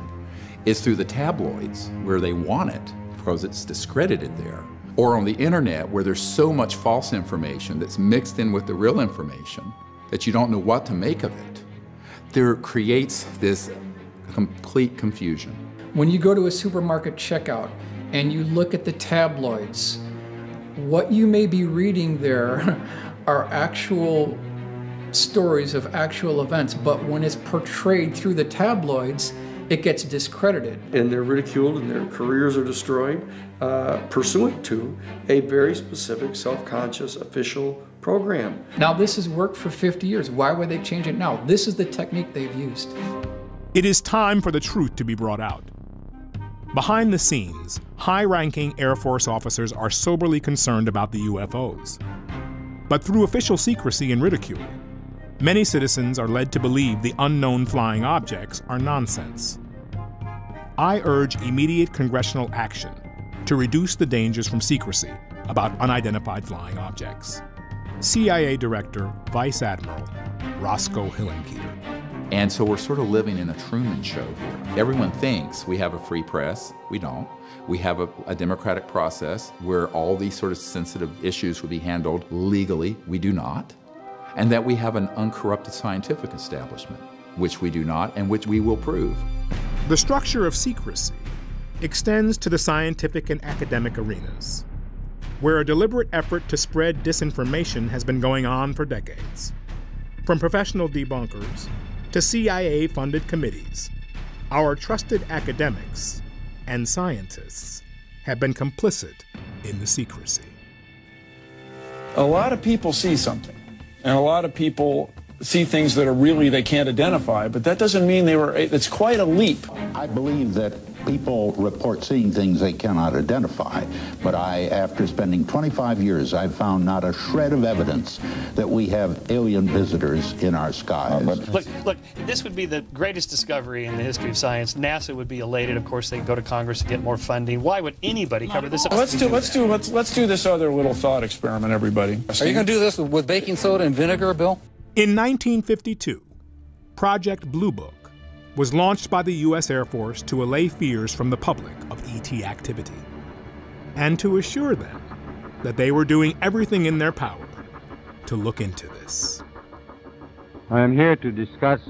is through the tabloids where they want it, because it's discredited there, or on the internet where there's so much false information that's mixed in with the real information that you don't know what to make of it, there creates this complete confusion. When you go to a supermarket checkout and you look at the tabloids, what you may be reading there [laughs] are actual stories of actual events, but when it's portrayed through the tabloids, it gets discredited. And they're ridiculed and their careers are destroyed uh, pursuant to a very specific self-conscious official program. Now, this has worked for 50 years. Why would they change it now? This is the technique they've used. It is time for the truth to be brought out. Behind the scenes, high ranking Air Force officers are soberly concerned about the UFOs. But through official secrecy and ridicule, many citizens are led to believe the unknown flying objects are nonsense. I urge immediate congressional action to reduce the dangers from secrecy about unidentified flying objects. CIA Director Vice Admiral Roscoe Hillenkoetter. And so we're sort of living in a Truman show here. Everyone thinks we have a free press. We don't. We have a, a, democratic process where all these sort of sensitive issues would be handled legally. We do not. And that we have an uncorrupted scientific establishment, which we do not, and which we will prove. The structure of secrecy extends to the scientific and academic arenas, where a deliberate effort to spread disinformation has been going on for decades. From professional debunkers to CIA funded committees, our trusted academics and scientists have been complicit in the secrecy. A lot of people see something, and a lot of people see things that are really they can't identify, but that doesn't mean they were, it's quite a leap. I believe that people report seeing things they cannot identify, but I, after spending 25 years, I've found not a shred of evidence that we have alien visitors in our skies. Uh, look, look, this would be the greatest discovery in the history of science. NASA would be elated. Of course, they'd go to Congress to get more funding. Why would anybody cover this up? Let's do, let's do, let's, let's do this other little thought experiment, everybody. Are you going to do this with baking soda and vinegar, Bill? In 1952, Project Blue Book was launched by the U.S. Air Force to allay fears from the public of ET activity and to assure them that they were doing everything in their power to look into this. I am here to discuss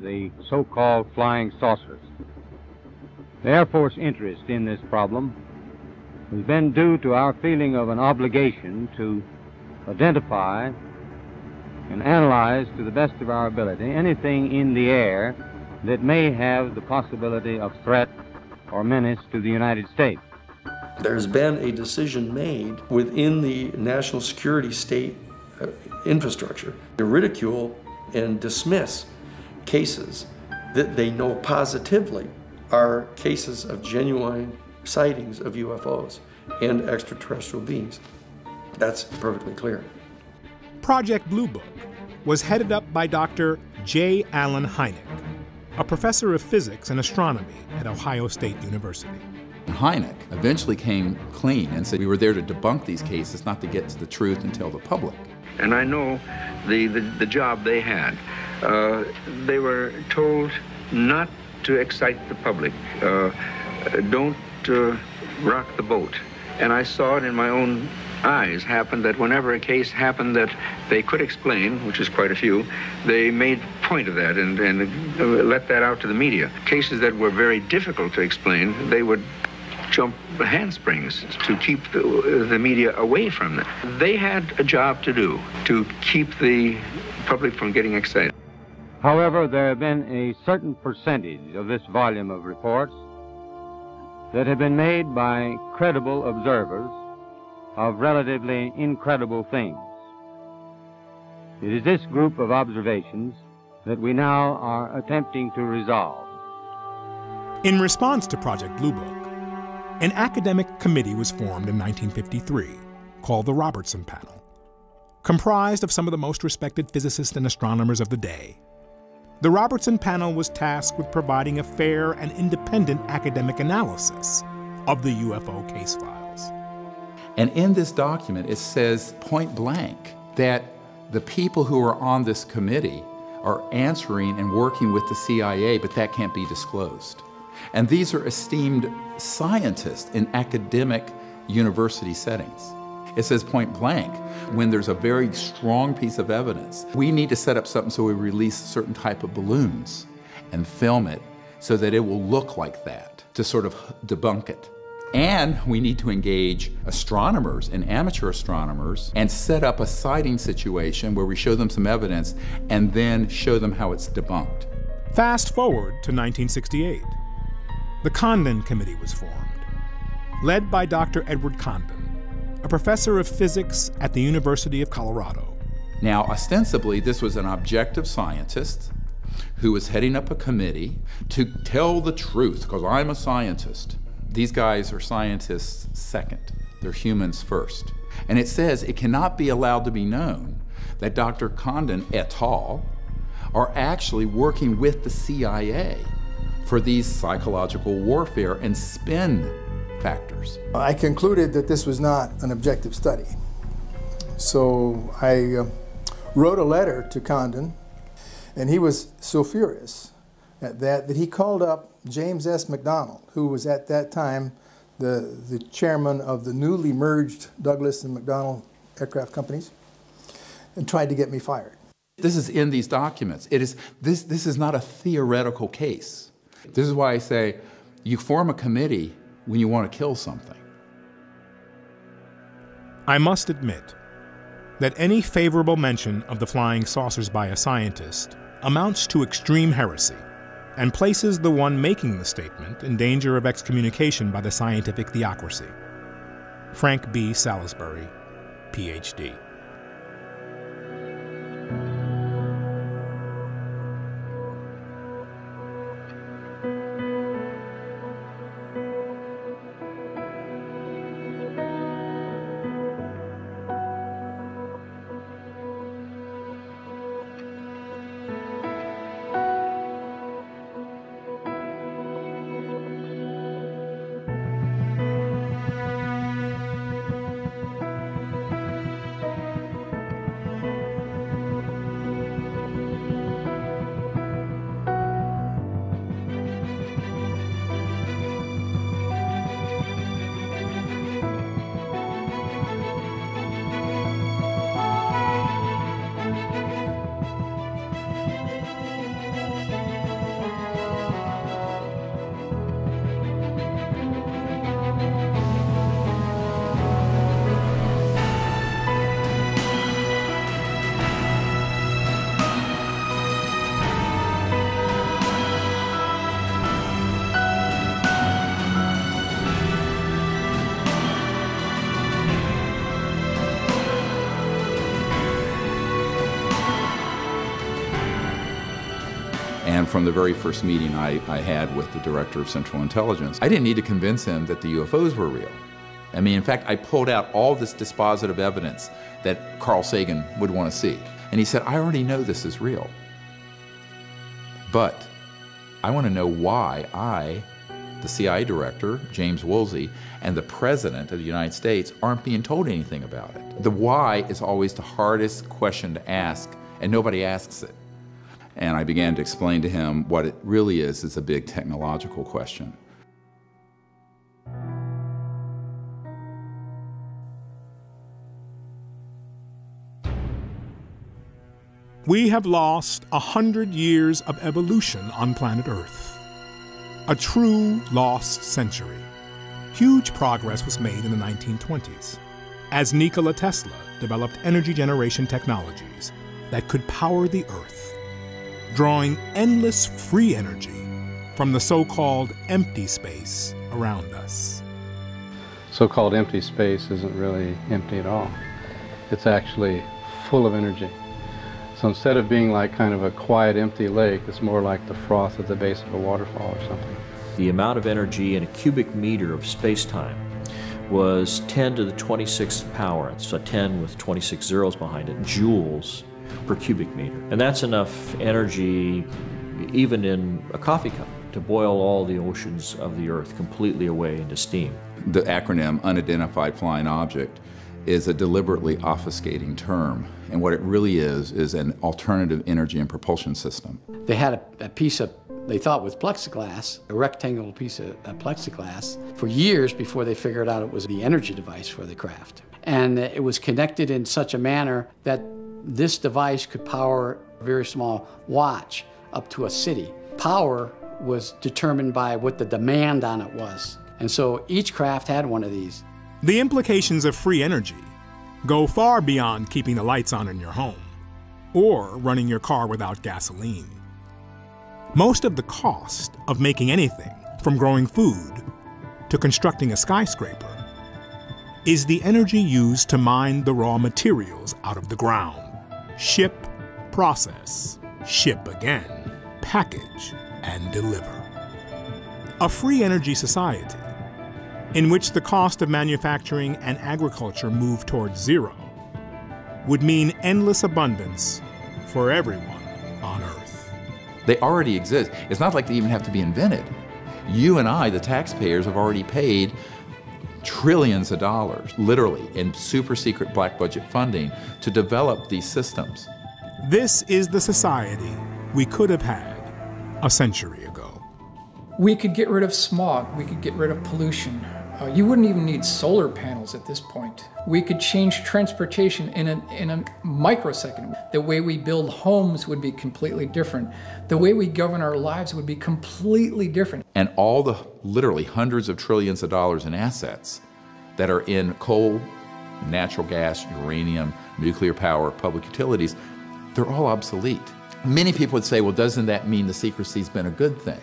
the so called flying saucers. The Air Force interest in this problem has been due to our feeling of an obligation to identify and analyze to the best of our ability anything in the air that may have the possibility of threat or menace to the United States. There's been a decision made within the national security state uh, infrastructure to ridicule and dismiss cases that they know positively are cases of genuine sightings of UFOs and extraterrestrial beings. That's perfectly clear. Project Blue Book was headed up by Dr. J. Allen Hynek, a professor of physics and astronomy at Ohio State University. Hynek eventually came clean and said we were there to debunk these cases, not to get to the truth and tell the public. And I know the, the, the job they had. Uh, they were told not to excite the public, uh, don't uh, rock the boat. And I saw it in my own eyes happened that whenever a case happened that they could explain, which is quite a few, they made point of that and, and uh, let that out to the media. Cases that were very difficult to explain, they would jump handsprings to keep the, the media away from them. They had a job to do to keep the public from getting excited. However, there have been a certain percentage of this volume of reports that have been made by credible observers of relatively incredible things. It is this group of observations that we now are attempting to resolve. In response to Project Blue Book, an academic committee was formed in 1953 called the Robertson Panel, comprised of some of the most respected physicists and astronomers of the day. The Robertson Panel was tasked with providing a fair and independent academic analysis of the UFO case files. And in this document, it says point blank that the people who are on this committee are answering and working with the CIA, but that can't be disclosed. And these are esteemed scientists in academic university settings. It says point blank, when there's a very strong piece of evidence, we need to set up something so we release a certain type of balloons and film it so that it will look like that to sort of debunk it. And we need to engage astronomers and amateur astronomers and set up a sighting situation where we show them some evidence and then show them how it's debunked. Fast forward to 1968. The Condon Committee was formed, led by Dr. Edward Condon, a professor of physics at the University of Colorado. Now, ostensibly, this was an objective scientist who was heading up a committee to tell the truth, because I'm a scientist. These guys are scientists second, they're humans first. And it says it cannot be allowed to be known that Dr. Condon et al. are actually working with the CIA for these psychological warfare and spin factors. I concluded that this was not an objective study. So I uh, wrote a letter to Condon, and he was so furious at that that he called up James S. McDonnell, who was at that time the, the chairman of the newly merged Douglas and McDonnell aircraft companies, and tried to get me fired. This is in these documents. It is, this, this is not a theoretical case. This is why I say you form a committee when you want to kill something. I must admit that any favorable mention of the flying saucers by a scientist amounts to extreme heresy and places the one making the statement in danger of excommunication by the scientific theocracy. Frank B. Salisbury, PhD. The very first meeting I, I had with the director of Central Intelligence, I didn't need to convince him that the UFOs were real. I mean, in fact, I pulled out all this dispositive evidence that Carl Sagan would want to see. And he said, I already know this is real. But I want to know why I, the CIA director, James Woolsey, and the President of the United States aren't being told anything about it. The why is always the hardest question to ask, and nobody asks it. And I began to explain to him what it really is, is a big technological question. We have lost a hundred years of evolution on planet Earth. A true lost century. Huge progress was made in the 1920s as Nikola Tesla developed energy generation technologies that could power the Earth, drawing endless free energy from the so called empty space around us. So called empty space isn't really empty at all, it's actually full of energy. So instead of being like kind of a quiet, empty lake, it's more like the froth at the base of a waterfall or something. The amount of energy in a cubic meter of space-time was 10 to the 26th power, so 10 with 26 zeros behind it, joules per cubic meter. And that's enough energy, even in a coffee cup, to boil all the oceans of the Earth completely away into steam. The acronym Unidentified Flying Object is a deliberately obfuscating term. And what it really is, is an alternative energy and propulsion system. They had a, a piece of, they thought was plexiglass, a rectangular piece of, of plexiglass, for years before they figured out it was the energy device for the craft. And it was connected in such a manner that this device could power a very small watch up to a city. Power was determined by what the demand on it was. And so each craft had one of these. The implications of free energy go far beyond keeping the lights on in your home or running your car without gasoline. Most of the cost of making anything, from growing food to constructing a skyscraper, is the energy used to mine the raw materials out of the ground. Ship, process, ship again, package, and deliver. A free energy society in which the cost of manufacturing and agriculture move towards zero would mean endless abundance for everyone on Earth. They already exist. It's not like they even have to be invented. You and I, the taxpayers, have already paid trillions of dollars, literally, in super secret black budget funding to develop these systems. This is the society we could have had a century ago. We could get rid of smog, we could get rid of pollution. Uh, you wouldn't even need solar panels at this point. We could change transportation in a, in a microsecond. The way we build homes would be completely different. The way we govern our lives would be completely different. And all the literally hundreds of trillions of dollars in assets that are in coal, natural gas, uranium, nuclear power, public utilities, they're all obsolete. Many people would say, well, doesn't that mean the secrecy's been a good thing?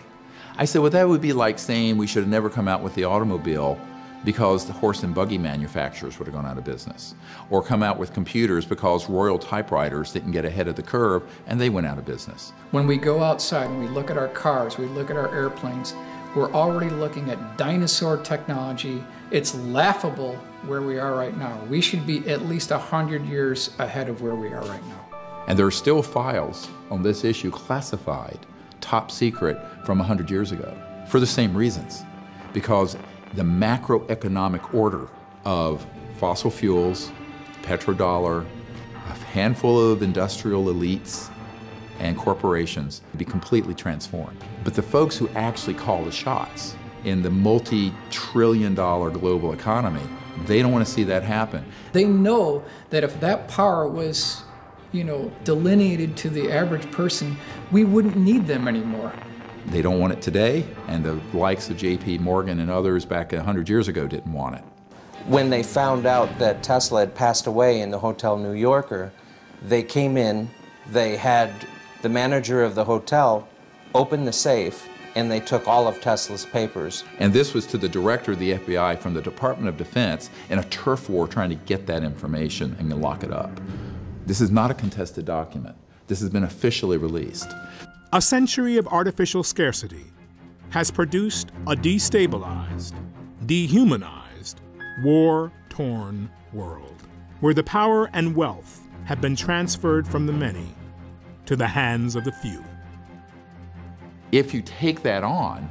I said, well, that would be like saying we should have never come out with the automobile because the horse and buggy manufacturers would have gone out of business. Or come out with computers because Royal typewriters didn't get ahead of the curve and they went out of business. When we go outside and we look at our cars, we look at our airplanes, we're already looking at dinosaur technology. It's laughable where we are right now. We should be at least 100 years ahead of where we are right now. And there are still files on this issue classified top secret from 100 years ago for the same reasons. Because the macroeconomic order of fossil fuels, petrodollar, a handful of industrial elites and corporations be completely transformed. But the folks who actually call the shots in the multi-trillion dollar global economy, they don't want to see that happen. They know that if that power was you know, delineated to the average person, we wouldn't need them anymore. They don't want it today, and the likes of J.P. Morgan and others back 100 years ago didn't want it. When they found out that Tesla had passed away in the Hotel New Yorker, they came in, they had the manager of the hotel open the safe, and they took all of Tesla's papers. And this was to the director of the FBI from the Department of Defense in a turf war trying to get that information and lock it up. This is not a contested document. This has been officially released. A century of artificial scarcity has produced a destabilized, dehumanized, war torn world where the power and wealth have been transferred from the many to the hands of the few. If you take that on,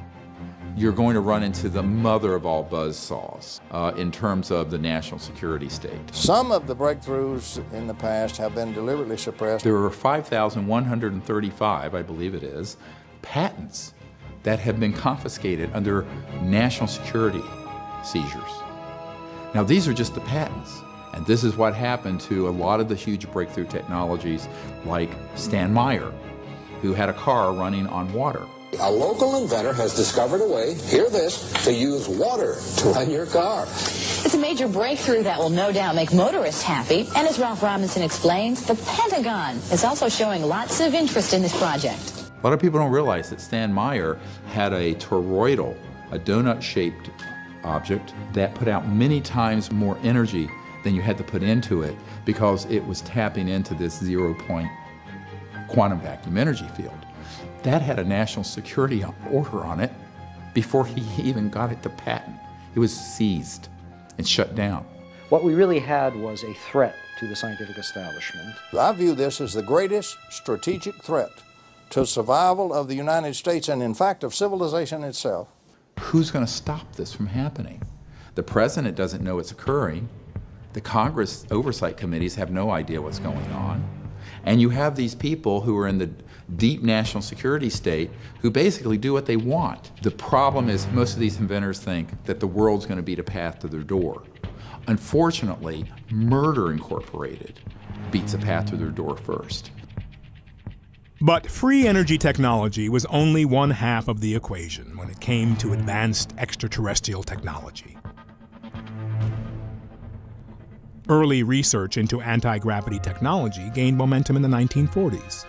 you're going to run into the mother of all buzzsaws uh, in terms of the national security state. Some of the breakthroughs in the past have been deliberately suppressed. There are 5,135, I believe it is, patents that have been confiscated under national security seizures. Now, these are just the patents. And this is what happened to a lot of the huge breakthrough technologies like Stan Meyer, who had a car running on water. A local inventor has discovered a way, hear this, to use water to run your car. It's a major breakthrough that will no doubt make motorists happy. And as Ralph Robinson explains, the Pentagon is also showing lots of interest in this project. A lot of people don't realize that Stan Meyer had a toroidal, a donut-shaped object that put out many times more energy than you had to put into it because it was tapping into this zero-point quantum vacuum energy field. That had a national security order on it before he even got it to patent. It was seized and shut down. What we really had was a threat to the scientific establishment. I view this as the greatest strategic threat to survival of the United States and, in fact, of civilization itself. Who's going to stop this from happening? The president doesn't know it's occurring. The Congress oversight committees have no idea what's going on. And you have these people who are in the deep national security state who basically do what they want. The problem is most of these inventors think that the world's going to beat a path to their door. Unfortunately, Murder Incorporated beats a path to their door first. But free energy technology was only one half of the equation when it came to advanced extraterrestrial technology. Early research into anti gravity technology gained momentum in the 1940s,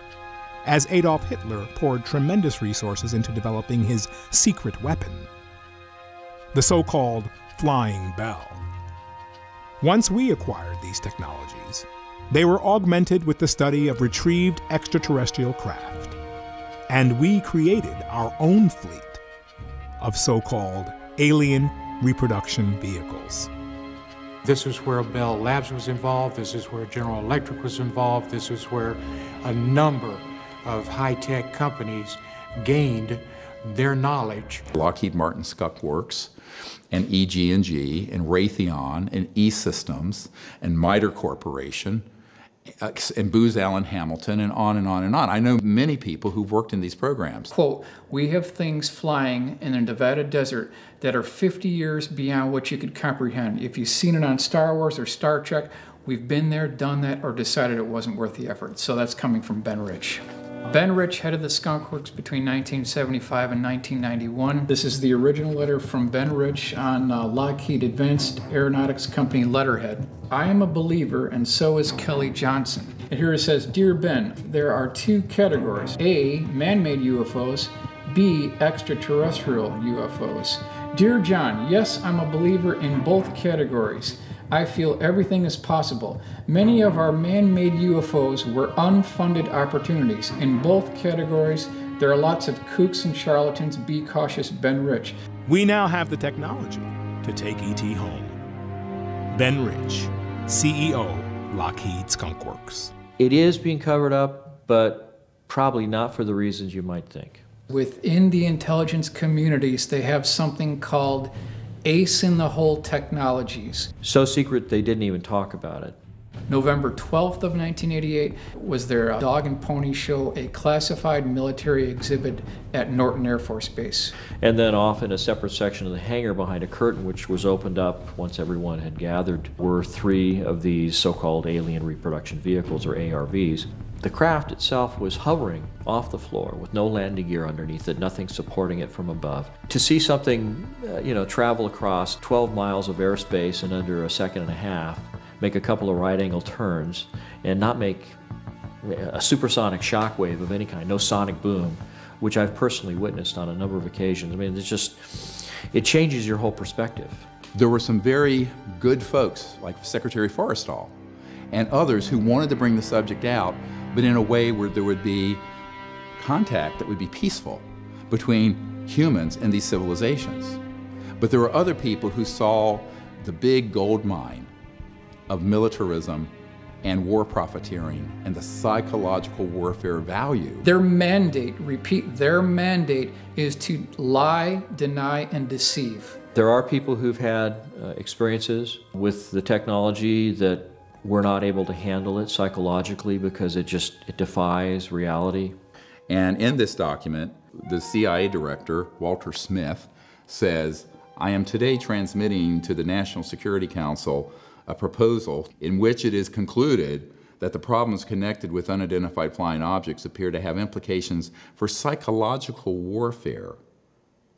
as Adolf Hitler poured tremendous resources into developing his secret weapon, the so called Flying Bell. Once we acquired these technologies, they were augmented with the study of retrieved extraterrestrial craft, and we created our own fleet of so called alien reproduction vehicles. This is where Bell Labs was involved. This is where General Electric was involved. This is where a number of high-tech companies gained their knowledge. Lockheed Martin Skunk Works and EG&G and Raytheon and E-Systems and MITRE Corporation uh, and Booz Allen Hamilton, and on and on and on. I know many people who've worked in these programs. Quote, we have things flying in the Nevada desert that are 50 years beyond what you could comprehend. If you've seen it on Star Wars or Star Trek, we've been there, done that, or decided it wasn't worth the effort. So that's coming from Ben Rich. Ben Rich headed the Skunk Works between 1975 and 1991. This is the original letter from Ben Rich on uh, Lockheed Advanced Aeronautics Company letterhead. I am a believer, and so is Kelly Johnson. And here it says Dear Ben, there are two categories A, man made UFOs, B, extraterrestrial UFOs. Dear John, yes, I'm a believer in both categories. I feel everything is possible. Many of our man made UFOs were unfunded opportunities. In both categories, there are lots of kooks and charlatans. Be cautious, Ben Rich. We now have the technology to take ET home. Ben Rich, CEO, Lockheed Skunk Works. It is being covered up, but probably not for the reasons you might think. Within the intelligence communities, they have something called ace in the hole technologies. So secret they didn't even talk about it. November 12th of 1988 was their dog and pony show, a classified military exhibit at Norton Air Force Base. And then off in a separate section of the hangar behind a curtain, which was opened up once everyone had gathered, were three of these so-called alien reproduction vehicles, or ARVs. The craft itself was hovering off the floor with no landing gear underneath it, nothing supporting it from above. To see something, uh, you know, travel across 12 miles of airspace in under a second and a half, make a couple of right angle turns, and not make a supersonic shockwave of any kind, no sonic boom, which I've personally witnessed on a number of occasions. I mean, it's just, it changes your whole perspective. There were some very good folks, like Secretary Forrestal, and others who wanted to bring the subject out but in a way where there would be contact that would be peaceful between humans and these civilizations. But there were other people who saw the big gold mine of militarism and war profiteering and the psychological warfare value. Their mandate, repeat, their mandate is to lie, deny, and deceive. There are people who've had uh, experiences with the technology that we're not able to handle it psychologically because it just it defies reality. And in this document, the CIA director, Walter Smith, says, I am today transmitting to the National Security Council a proposal in which it is concluded that the problems connected with unidentified flying objects appear to have implications for psychological warfare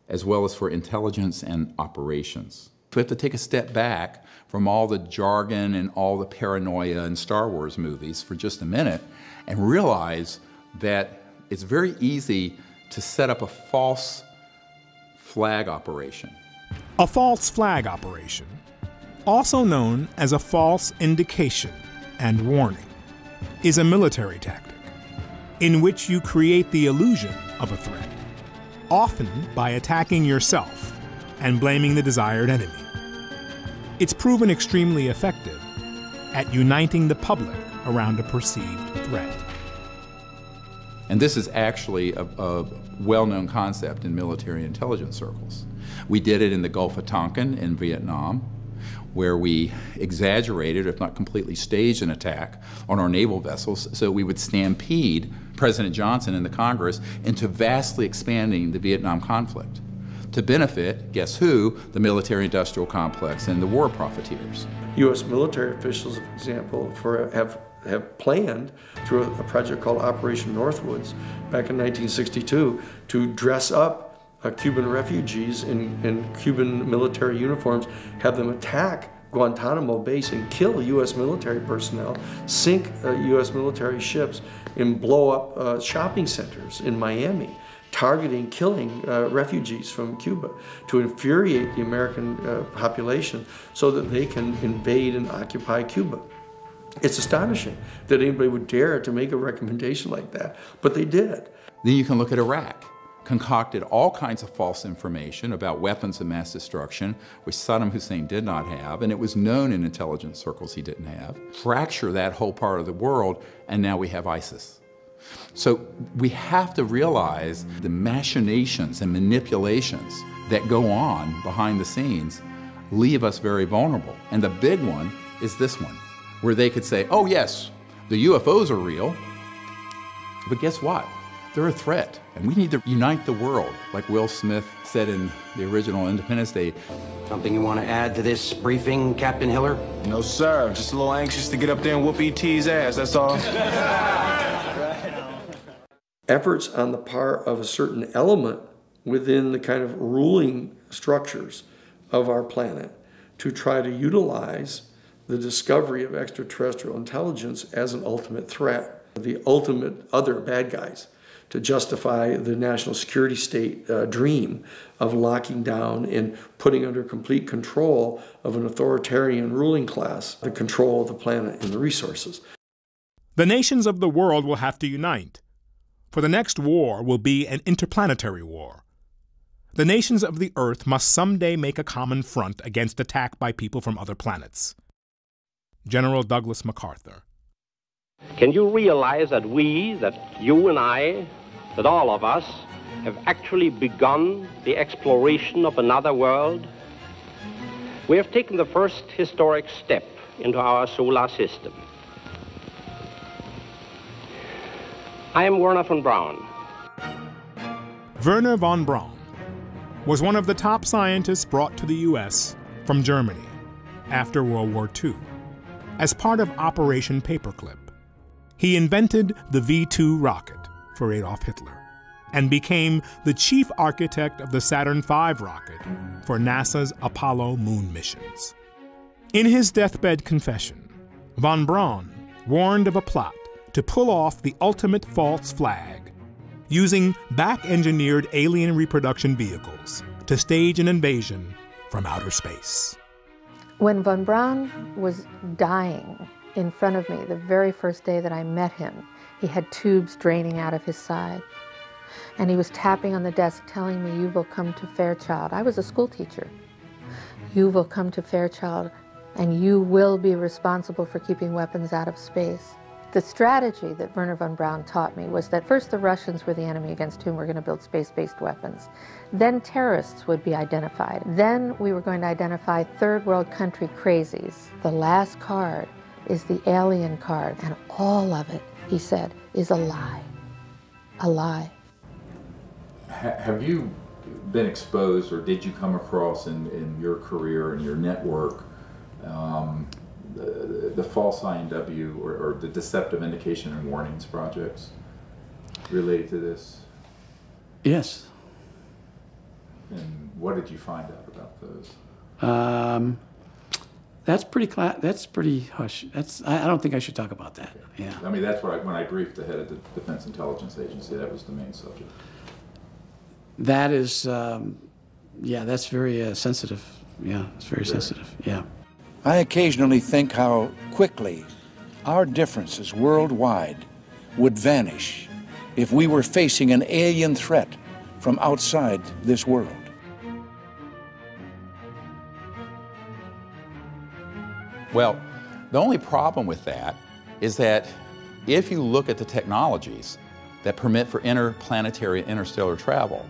as well as for intelligence and operations. We have to take a step back from all the jargon and all the paranoia in Star Wars movies for just a minute and realize that it's very easy to set up a false flag operation. A false flag operation, also known as a false indication and warning, is a military tactic in which you create the illusion of a threat, often by attacking yourself and blaming the desired enemy. It's proven extremely effective at uniting the public around a perceived threat. And this is actually a, a well known concept in military intelligence circles. We did it in the Gulf of Tonkin in Vietnam, where we exaggerated, if not completely staged, an attack on our naval vessels so we would stampede President Johnson and the Congress into vastly expanding the Vietnam conflict to benefit, guess who? The military industrial complex and the war profiteers. U.S. military officials, for example, for, have, have planned through a, project called Operation Northwoods back in 1962 to dress up uh, Cuban refugees in, in Cuban military uniforms, have them attack Guantanamo Base and kill U.S. military personnel, sink uh, U.S. military ships, and blow up uh, shopping centers in Miami targeting, killing uh, refugees from Cuba to infuriate the American uh, population so that they can invade and occupy Cuba. It's astonishing that anybody would dare to make a recommendation like that, but they did. Then you can look at Iraq concocted all kinds of false information about weapons of mass destruction, which Saddam Hussein did not have, and it was known in intelligence circles he didn't have. Fracture that whole part of the world, and now we have ISIS. So we have to realize the machinations and manipulations that go on behind the scenes leave us very vulnerable. And the big one is this one, where they could say, oh yes, The UFOs are real. But guess what? They're a threat, and we need to unite the world, like Will Smith said in the original Independence Day. Something you want to add to this briefing, Captain Hiller? No, sir. Just a little anxious to get up there and whoop ET's ass, that's all. [laughs] Efforts on the part of a certain element within the kind of ruling structures of our planet to try to utilize the discovery of extraterrestrial intelligence as an ultimate threat, the ultimate other bad guys to justify the national security state uh, dream of locking down and putting under complete control of an authoritarian ruling class the control of the planet and the resources. The nations of the world will have to unite, for the next war will be an interplanetary war. The nations of the Earth must someday make a common front against attack by people from other planets. General Douglas MacArthur. Can you realize that we, that you and I, that all of us have actually begun the exploration of another world. We have taken the first historic step into our solar system. I am Wernher von Braun. Wernher von Braun was one of the top scientists brought to the U.S. from Germany after World War II as part of Operation Paperclip. He invented the V 2 rocket for Adolf Hitler and became the chief architect of the Saturn V rocket for NASA's Apollo moon missions. In his deathbed confession, von Braun warned of a plot to pull off the ultimate false flag using back engineered alien reproduction vehicles to stage an invasion from outer space. When von Braun was dying in front of me the very first day that I met him, he had tubes draining out of his side. And he was tapping on the desk telling me, You will come to Fairchild. I was a school teacher. You will come to Fairchild and you will be responsible for keeping weapons out of space. The strategy that Wernher von Braun taught me was that first the Russians were the enemy against whom we're going to build space-based weapons. Then terrorists would be identified. Then we were going to identify third world country crazies. The last card is the alien card, and all of it he said, is a lie. A lie. have you been exposed, or did you come across in, in your career and your network um, the, the false INW or, or the deceptive indication and warnings projects related to this? Yes. And what did you find out about those? Um, that's pretty. Cla- that's pretty hush. That's. I, I, don't think I should talk about that. Yeah. I mean, that's what I, when I briefed the head of the Defense Intelligence Agency, that was the main subject. That is, um, yeah, that's very uh, sensitive. Yeah, it's very sensitive. Yeah. I occasionally think how quickly our differences worldwide would vanish if we were facing an alien threat from outside this world. Well, the only problem with that is that if you look at the technologies that permit for interplanetary interstellar travel,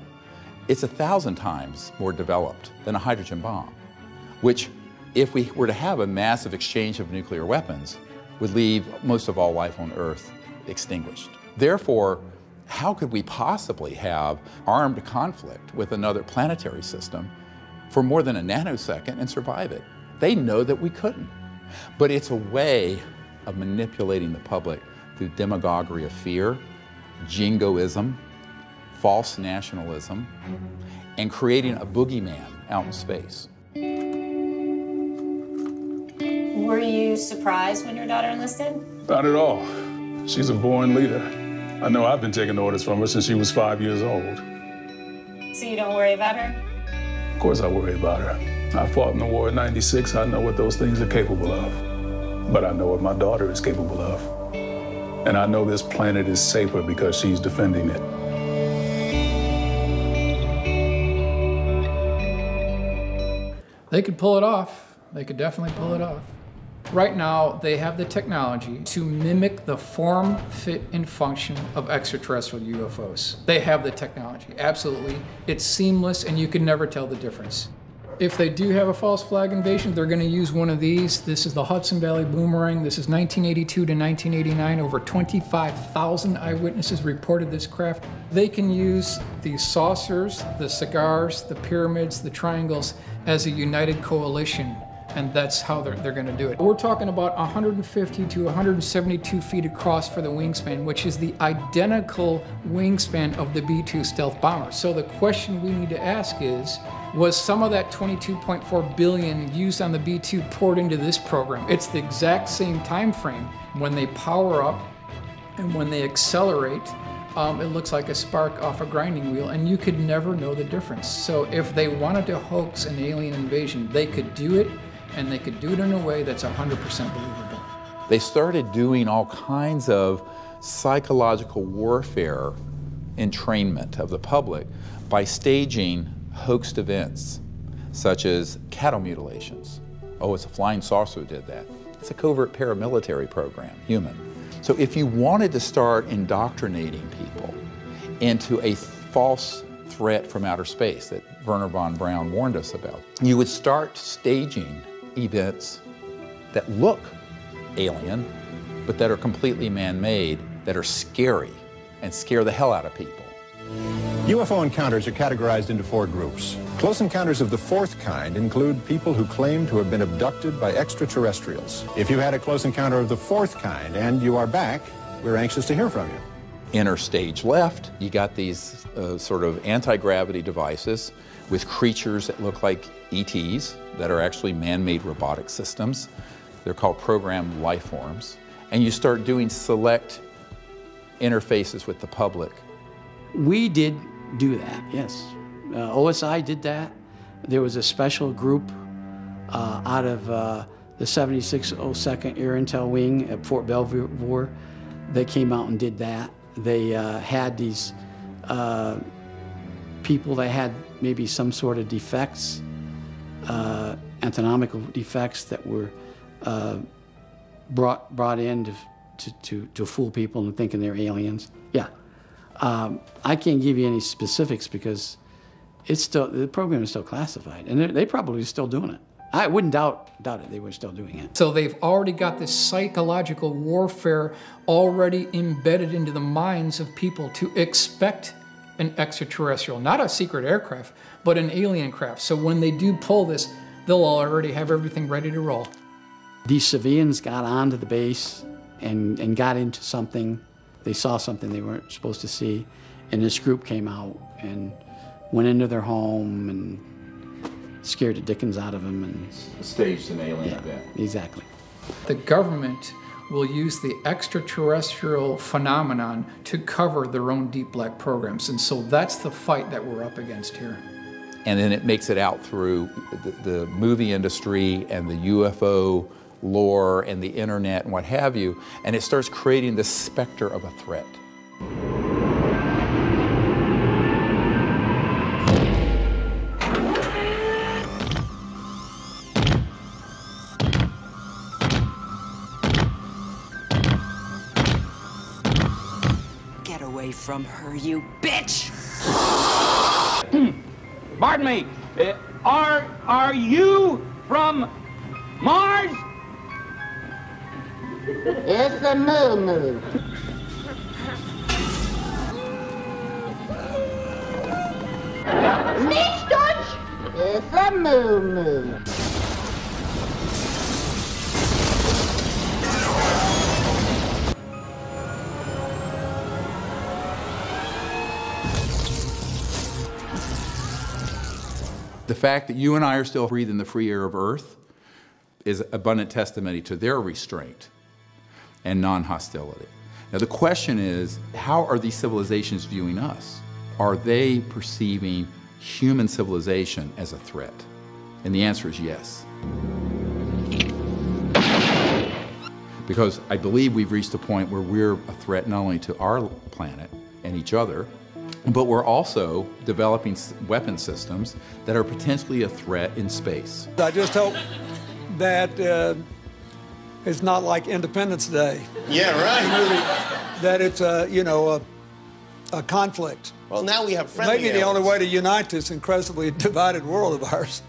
it's a thousand times more developed than a hydrogen bomb, which, if we were to have a massive exchange of nuclear weapons, would leave most of all life on Earth extinguished. Therefore, how could we possibly have armed conflict with another planetary system for more than a nanosecond and survive it? They know that we couldn't. But it's a way of manipulating the public through demagoguery of fear, jingoism, false nationalism, and creating a boogeyman out in space. Were you surprised when your daughter enlisted? Not at all. She's a born leader. I know I've been taking orders from her since she was five years old. So you don't worry about her? Of course I worry about her. I fought in the war in 96. I know what those things are capable of. But I know what my daughter is capable of. And I know this planet is safer because she's defending it. They could pull it off. They could definitely pull it off. Right now, they have the technology to mimic the form, fit, and function of extraterrestrial UFOs. They have the technology, absolutely. It's seamless, and you can never tell the difference. If they do have a false flag invasion, they're going to use one of these. This is the Hudson Valley Boomerang. This is 1982 to 1989. Over 25,000 eyewitnesses reported this craft. They can use the saucers, the cigars, the pyramids, the triangles as a united coalition and that's how they're, they're going to do it. We're talking about 150 to 172 feet across for the wingspan, which is the identical wingspan of the B-2 stealth bomber. So the question we need to ask is, was some of that 22.4 billion used on the B-2 poured into this program? It's the exact same time frame. When they power up and when they accelerate, um, it looks like a spark off a grinding wheel, and you could never know the difference. So if they wanted to hoax an alien invasion, they could do it and they could do it in a way that's 100% believable. They started doing all kinds of psychological warfare entrainment of the public by staging hoaxed events such as cattle mutilations. Oh, it's a flying saucer did that. It's a covert paramilitary program, human. So if you wanted to start indoctrinating people into a false threat from outer space that Wernher von Braun warned us about, you would start staging events that look alien, but that are completely man-made, that are scary and scare the hell out of people. UFO encounters are categorized into four groups. Close encounters of the fourth kind include people who claim to have been abducted by extraterrestrials. If you had a close encounter of the fourth kind and you are back, we're anxious to hear from you. Inner stage left, you got these uh, sort of anti-gravity devices with creatures that look like ETs that are actually man-made robotic systems. They're called programmed life forms. And you start doing select interfaces with the public. We did do that, yes. Uh, OSI did that. There was a special group uh, out of uh, the 7602nd Air Intel Wing at Fort Belvoir that came out and did that. They uh, had these uh, people that had maybe some sort of defects, uh, anatomical defects that were uh, brought brought in to, to, to, to, fool people and thinking they're aliens. Yeah. Um, I can't give you any specifics because it's still the program is still classified, and they're probably still doing it. I wouldn't doubt doubt it. They were still doing it. So they've already got this psychological warfare already embedded into the minds of people to expect an extraterrestrial, not a secret aircraft, but an alien craft. So when they do pull this, they'll already have everything ready to roll. These civilians got onto the base and, and got into something. They saw something they weren't supposed to see. And this group came out and went into their home and scared the dickens out of them and staged an alien yeah, event. Exactly. The government will use the extraterrestrial phenomenon to cover their own deep black programs. And so that's the fight that we're up against here. And then it makes it out through the, the movie industry and the UFO lore and the internet and what have you, and it starts creating the specter of a threat. Get away from her, you bitch! Pardon me. Uh, are are you from Mars? It's a moo moo. Nicht Deutsch? It's a moo moo. The fact that you and I are still breathing the free air of Earth is abundant testimony to their restraint and non-hostility. Now the question is, how are these civilizations viewing us? Are they perceiving human civilization as a threat? And the answer is yes. Because I believe we've reached a point where we're a threat not only to our planet and each other, but we're also developing weapon systems that are potentially a threat in space. I just hope that uh, it's not like Independence Day. Yeah, right. Really, that it's a, you know, a, a conflict. Well, now we have friendly Maybe the only way to unite this incredibly divided world of ours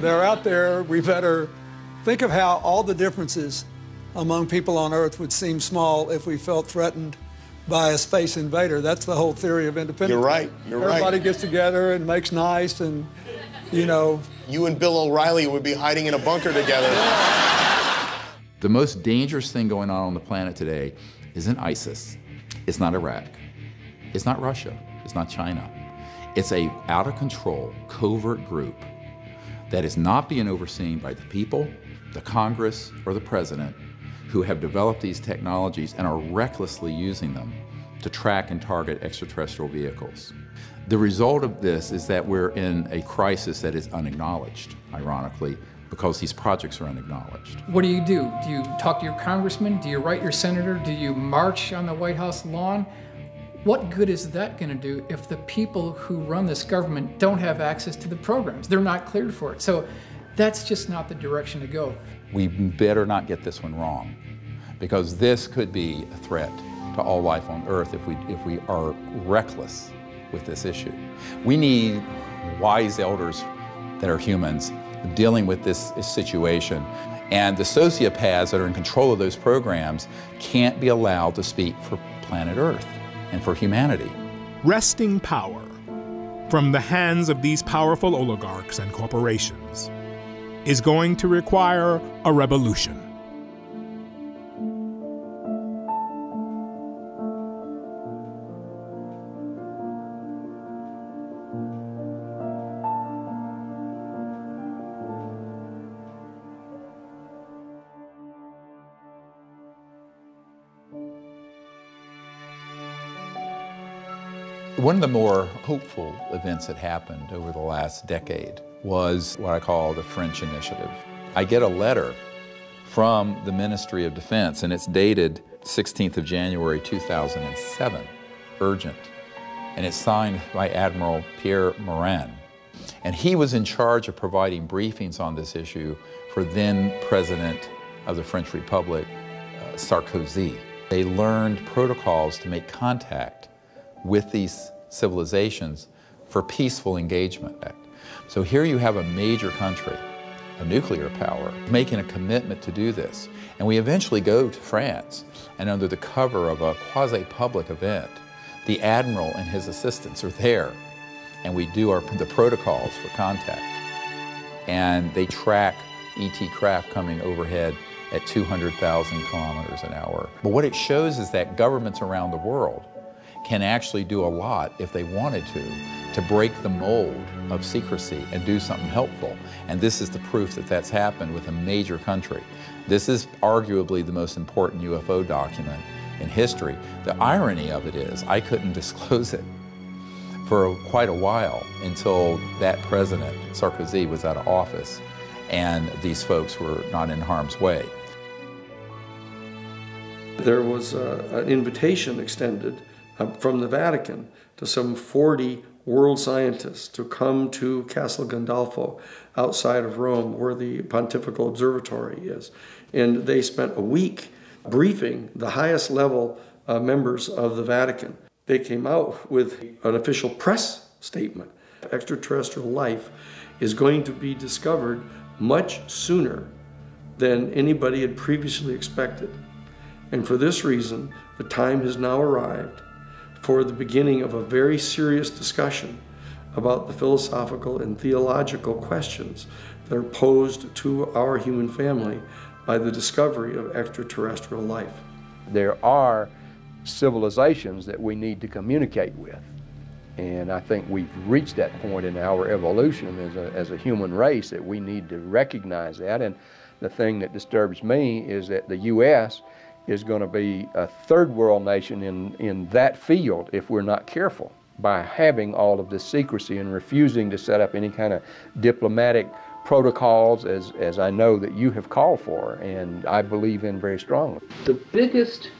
they're out there, we better think of how all the differences among people on Earth would seem small if we felt threatened by a space invader. That's the whole theory of independence. You're right. You're right. Everybody gets together and makes nice, and you know. You and Bill O'Reilly would be hiding in a bunker together. The most dangerous thing going on on the planet today isn't ISIS. It's not Iraq. It's not Russia. It's not China. It's a out of control, covert group that is not being overseen by the people, the Congress, or the president who have developed these technologies and are recklessly using them to track and target extraterrestrial vehicles. The result of this is that we're in a crisis that is unacknowledged, ironically, because these projects are unacknowledged. What do you do? Do you talk to your congressman? Do you write your senator? Do you march on the White House lawn? What good is that going to do if the people who run this government don't have access to the programs? They're not cleared for it. So that's just not the direction to go. We better not get this one wrong because this could be a threat to all life on Earth if we, if we are reckless with this issue. We need wise elders that are humans dealing with this situation. And the sociopaths that are in control of those programs can't be allowed to speak for planet Earth and for humanity. Wresting power from the hands of these powerful oligarchs and corporations is going to require a revolution. One of the more hopeful events that happened over the last decade was what I call the French Initiative. I get a letter from the Ministry of Defense, and it's dated 16th of January 2007, urgent, and it's signed by Admiral Pierre Morin. And he was in charge of providing briefings on this issue for then President of the French Republic, uh, Sarkozy. They learned protocols to make contact with these civilizations for peaceful engagement. So here you have a major country, a nuclear power, making a commitment to do this. And we eventually go to France, and under the cover of a quasi-public event, the admiral and his assistants are there, and we do our, the protocols for contact. And they track ET craft coming overhead at 200,000 kilometers an hour. But what it shows is that governments around the world can actually do a lot if they wanted to, to break the mold of secrecy and do something helpful. And this is the proof that that's happened with a major country. This is arguably the most important UFO document in history. The irony of it is I couldn't [laughs] disclose it for quite a while until that president, Sarkozy, was out of office and these folks were not in harm's way. There was uh, an invitation extended from the Vatican to some 40 world scientists to come to Castel Gandolfo outside of Rome, where the Pontifical Observatory is. And they spent a week briefing the highest level uh, members of the Vatican. They came out with an official press statement. Extraterrestrial life is going to be discovered much sooner than anybody had previously expected. And for this reason, the time has now arrived for the beginning of a very serious discussion about the philosophical and theological questions that are posed to our human family by the discovery of extraterrestrial life. There are civilizations that we need to communicate with. And I think we've reached that point in our evolution as a, as a human race that we need to recognize that. And the thing that disturbs me is that the U.S is going to be a third world nation in, in that field if we're not careful by having all of this secrecy and refusing to set up any kind of diplomatic protocols as, as I know that you have called for and I believe in very strongly. The biggest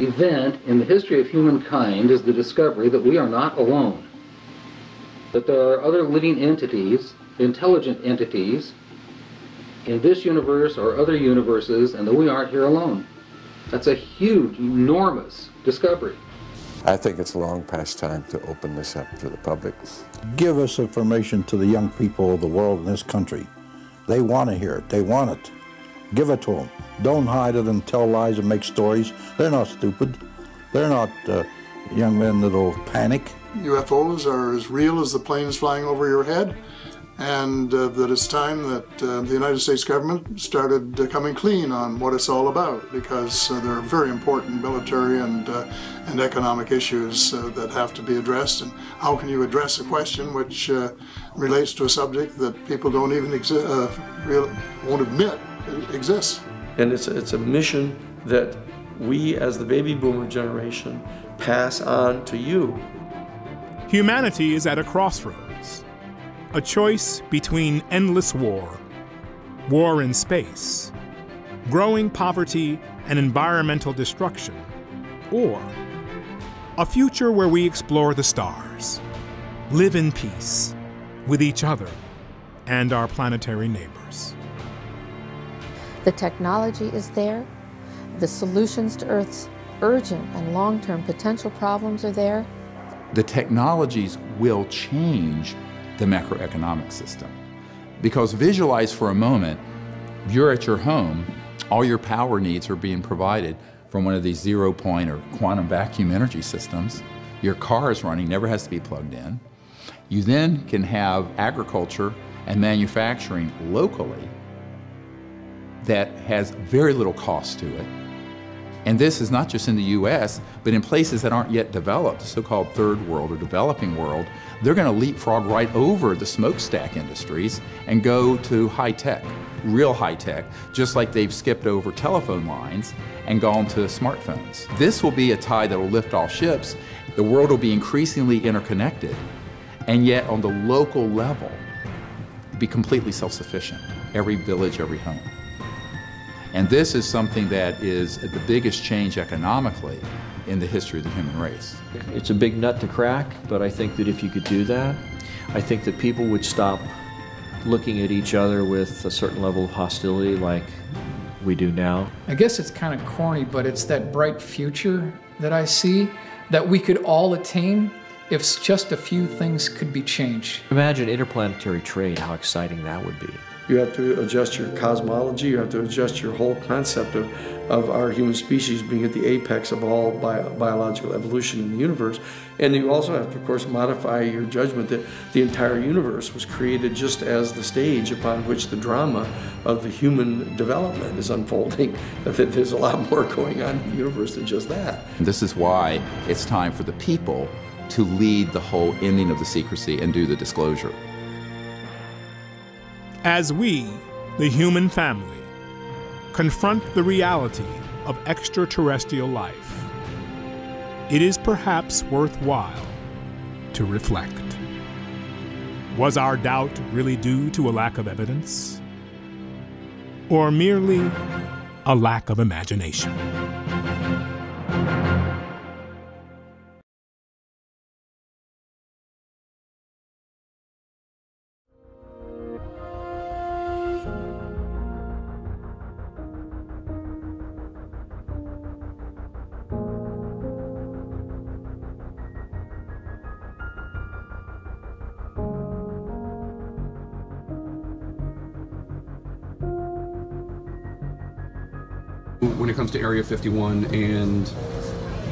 event in the history of humankind is the discovery that we are not alone. That there are other living entities, intelligent entities, in this universe or other universes, and that we aren't here alone. That's a huge, enormous discovery. I think it's long past time to open this up to the public. Give us information to the young people of the world in this country. They want to hear it. They want it. Give it to them. Don't hide it and tell lies and make stories. They're not stupid. They're not uh, young men that'll panic. UFOs are as real as the planes flying over your head, and uh, that it's time that uh, the United States government started uh, coming clean on what it's all about because uh, there are very important military and, uh, and economic issues uh, that have to be addressed. And how can you address a question which relates to a subject that people don't even exi- real, won't admit exists? And it's, it's a mission that we, as the baby boomer generation, pass on to you. Humanity is at a crossroads, a choice between endless war, war in space, growing poverty and environmental destruction, or a future where we explore the stars, live in peace with each other and our planetary neighbors. The technology is there, the solutions to Earth's urgent and long term potential problems are there. The technologies will change the macroeconomic system. Because visualize for a moment, you're at your home, all your power needs are being provided from one of these zero point or quantum vacuum energy systems. Your car is running, never has to be plugged in. You then can have agriculture and manufacturing locally that has very little cost to it. And this is not just in the US, but in places that aren't yet developed, so-called third world or developing world, they're going to leapfrog right over the smokestack industries and go to high tech, real high tech, just like they've skipped over telephone lines and gone to smartphones. This will be a tide that will lift all ships. The world will be increasingly interconnected, and yet on the local level, be completely self-sufficient, every village, every home. And this is something that is the biggest change economically in the history of the human race. It's a big nut to crack, but I think that if you could do that, I think that people would stop looking at each other with a certain level of hostility like we do now. I guess it's kind of corny, but it's that bright future that I see that we could all attain if just a few things could be changed. Imagine interplanetary trade, how exciting that would be. You have to adjust your cosmology, you have to adjust your whole concept of, of our human species being at the apex of all bio, biological evolution in the universe. And you also have to, of course, modify your judgment that the entire universe was created just as the stage upon which the drama of the human development is unfolding. [laughs] That there's a lot more going on in the universe than just that. This is why it's time for the people to lead the whole ending of the secrecy and do the disclosure. As we, the human family, confront the reality of extraterrestrial life, it is perhaps worthwhile to reflect. Was our doubt really due to a lack of evidence? Or merely a lack of imagination? Area 51 and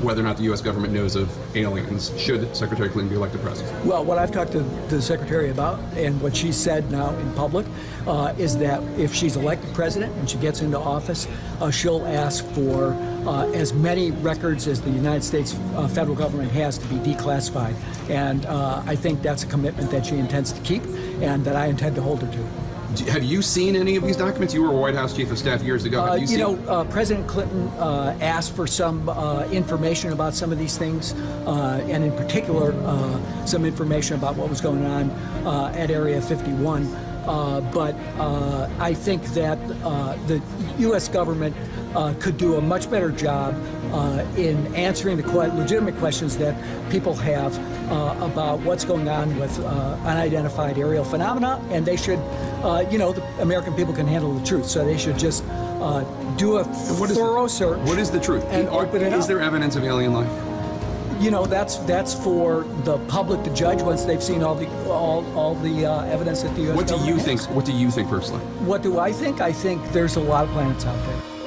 whether or not the U.S. government knows of aliens, should Secretary Clinton be elected president? Well, what I've talked to the Secretary about and what she said now in public uh, is that if she's elected president and she gets into office, uh, she'll ask for uh, as many records as the United States uh, federal government has to be declassified. And uh, I think that's a commitment that she intends to keep and that I intend to hold her to. Have you seen any of these documents? You were a White House chief of staff years ago. Uh, you, you know, uh, President Clinton uh, asked for some uh, information about some of these things, uh, and in particular, uh, some information about what was going on at Area 51. but I think that the U.S. government could do a much better job in answering the que legitimate questions that people have about what's going on with unidentified aerial phenomena, and they should uh, you know, the American people can handle the truth, so they should just uh, do a what thorough is, search. What is the truth? And Are, open it Is up. there evidence of alien life? you know, that's that's for the public to judge once they've seen all the all, all the uh, evidence that the U.S. What do you think? has. What do you think personally? What do I think? I think there's a lot of planets out there.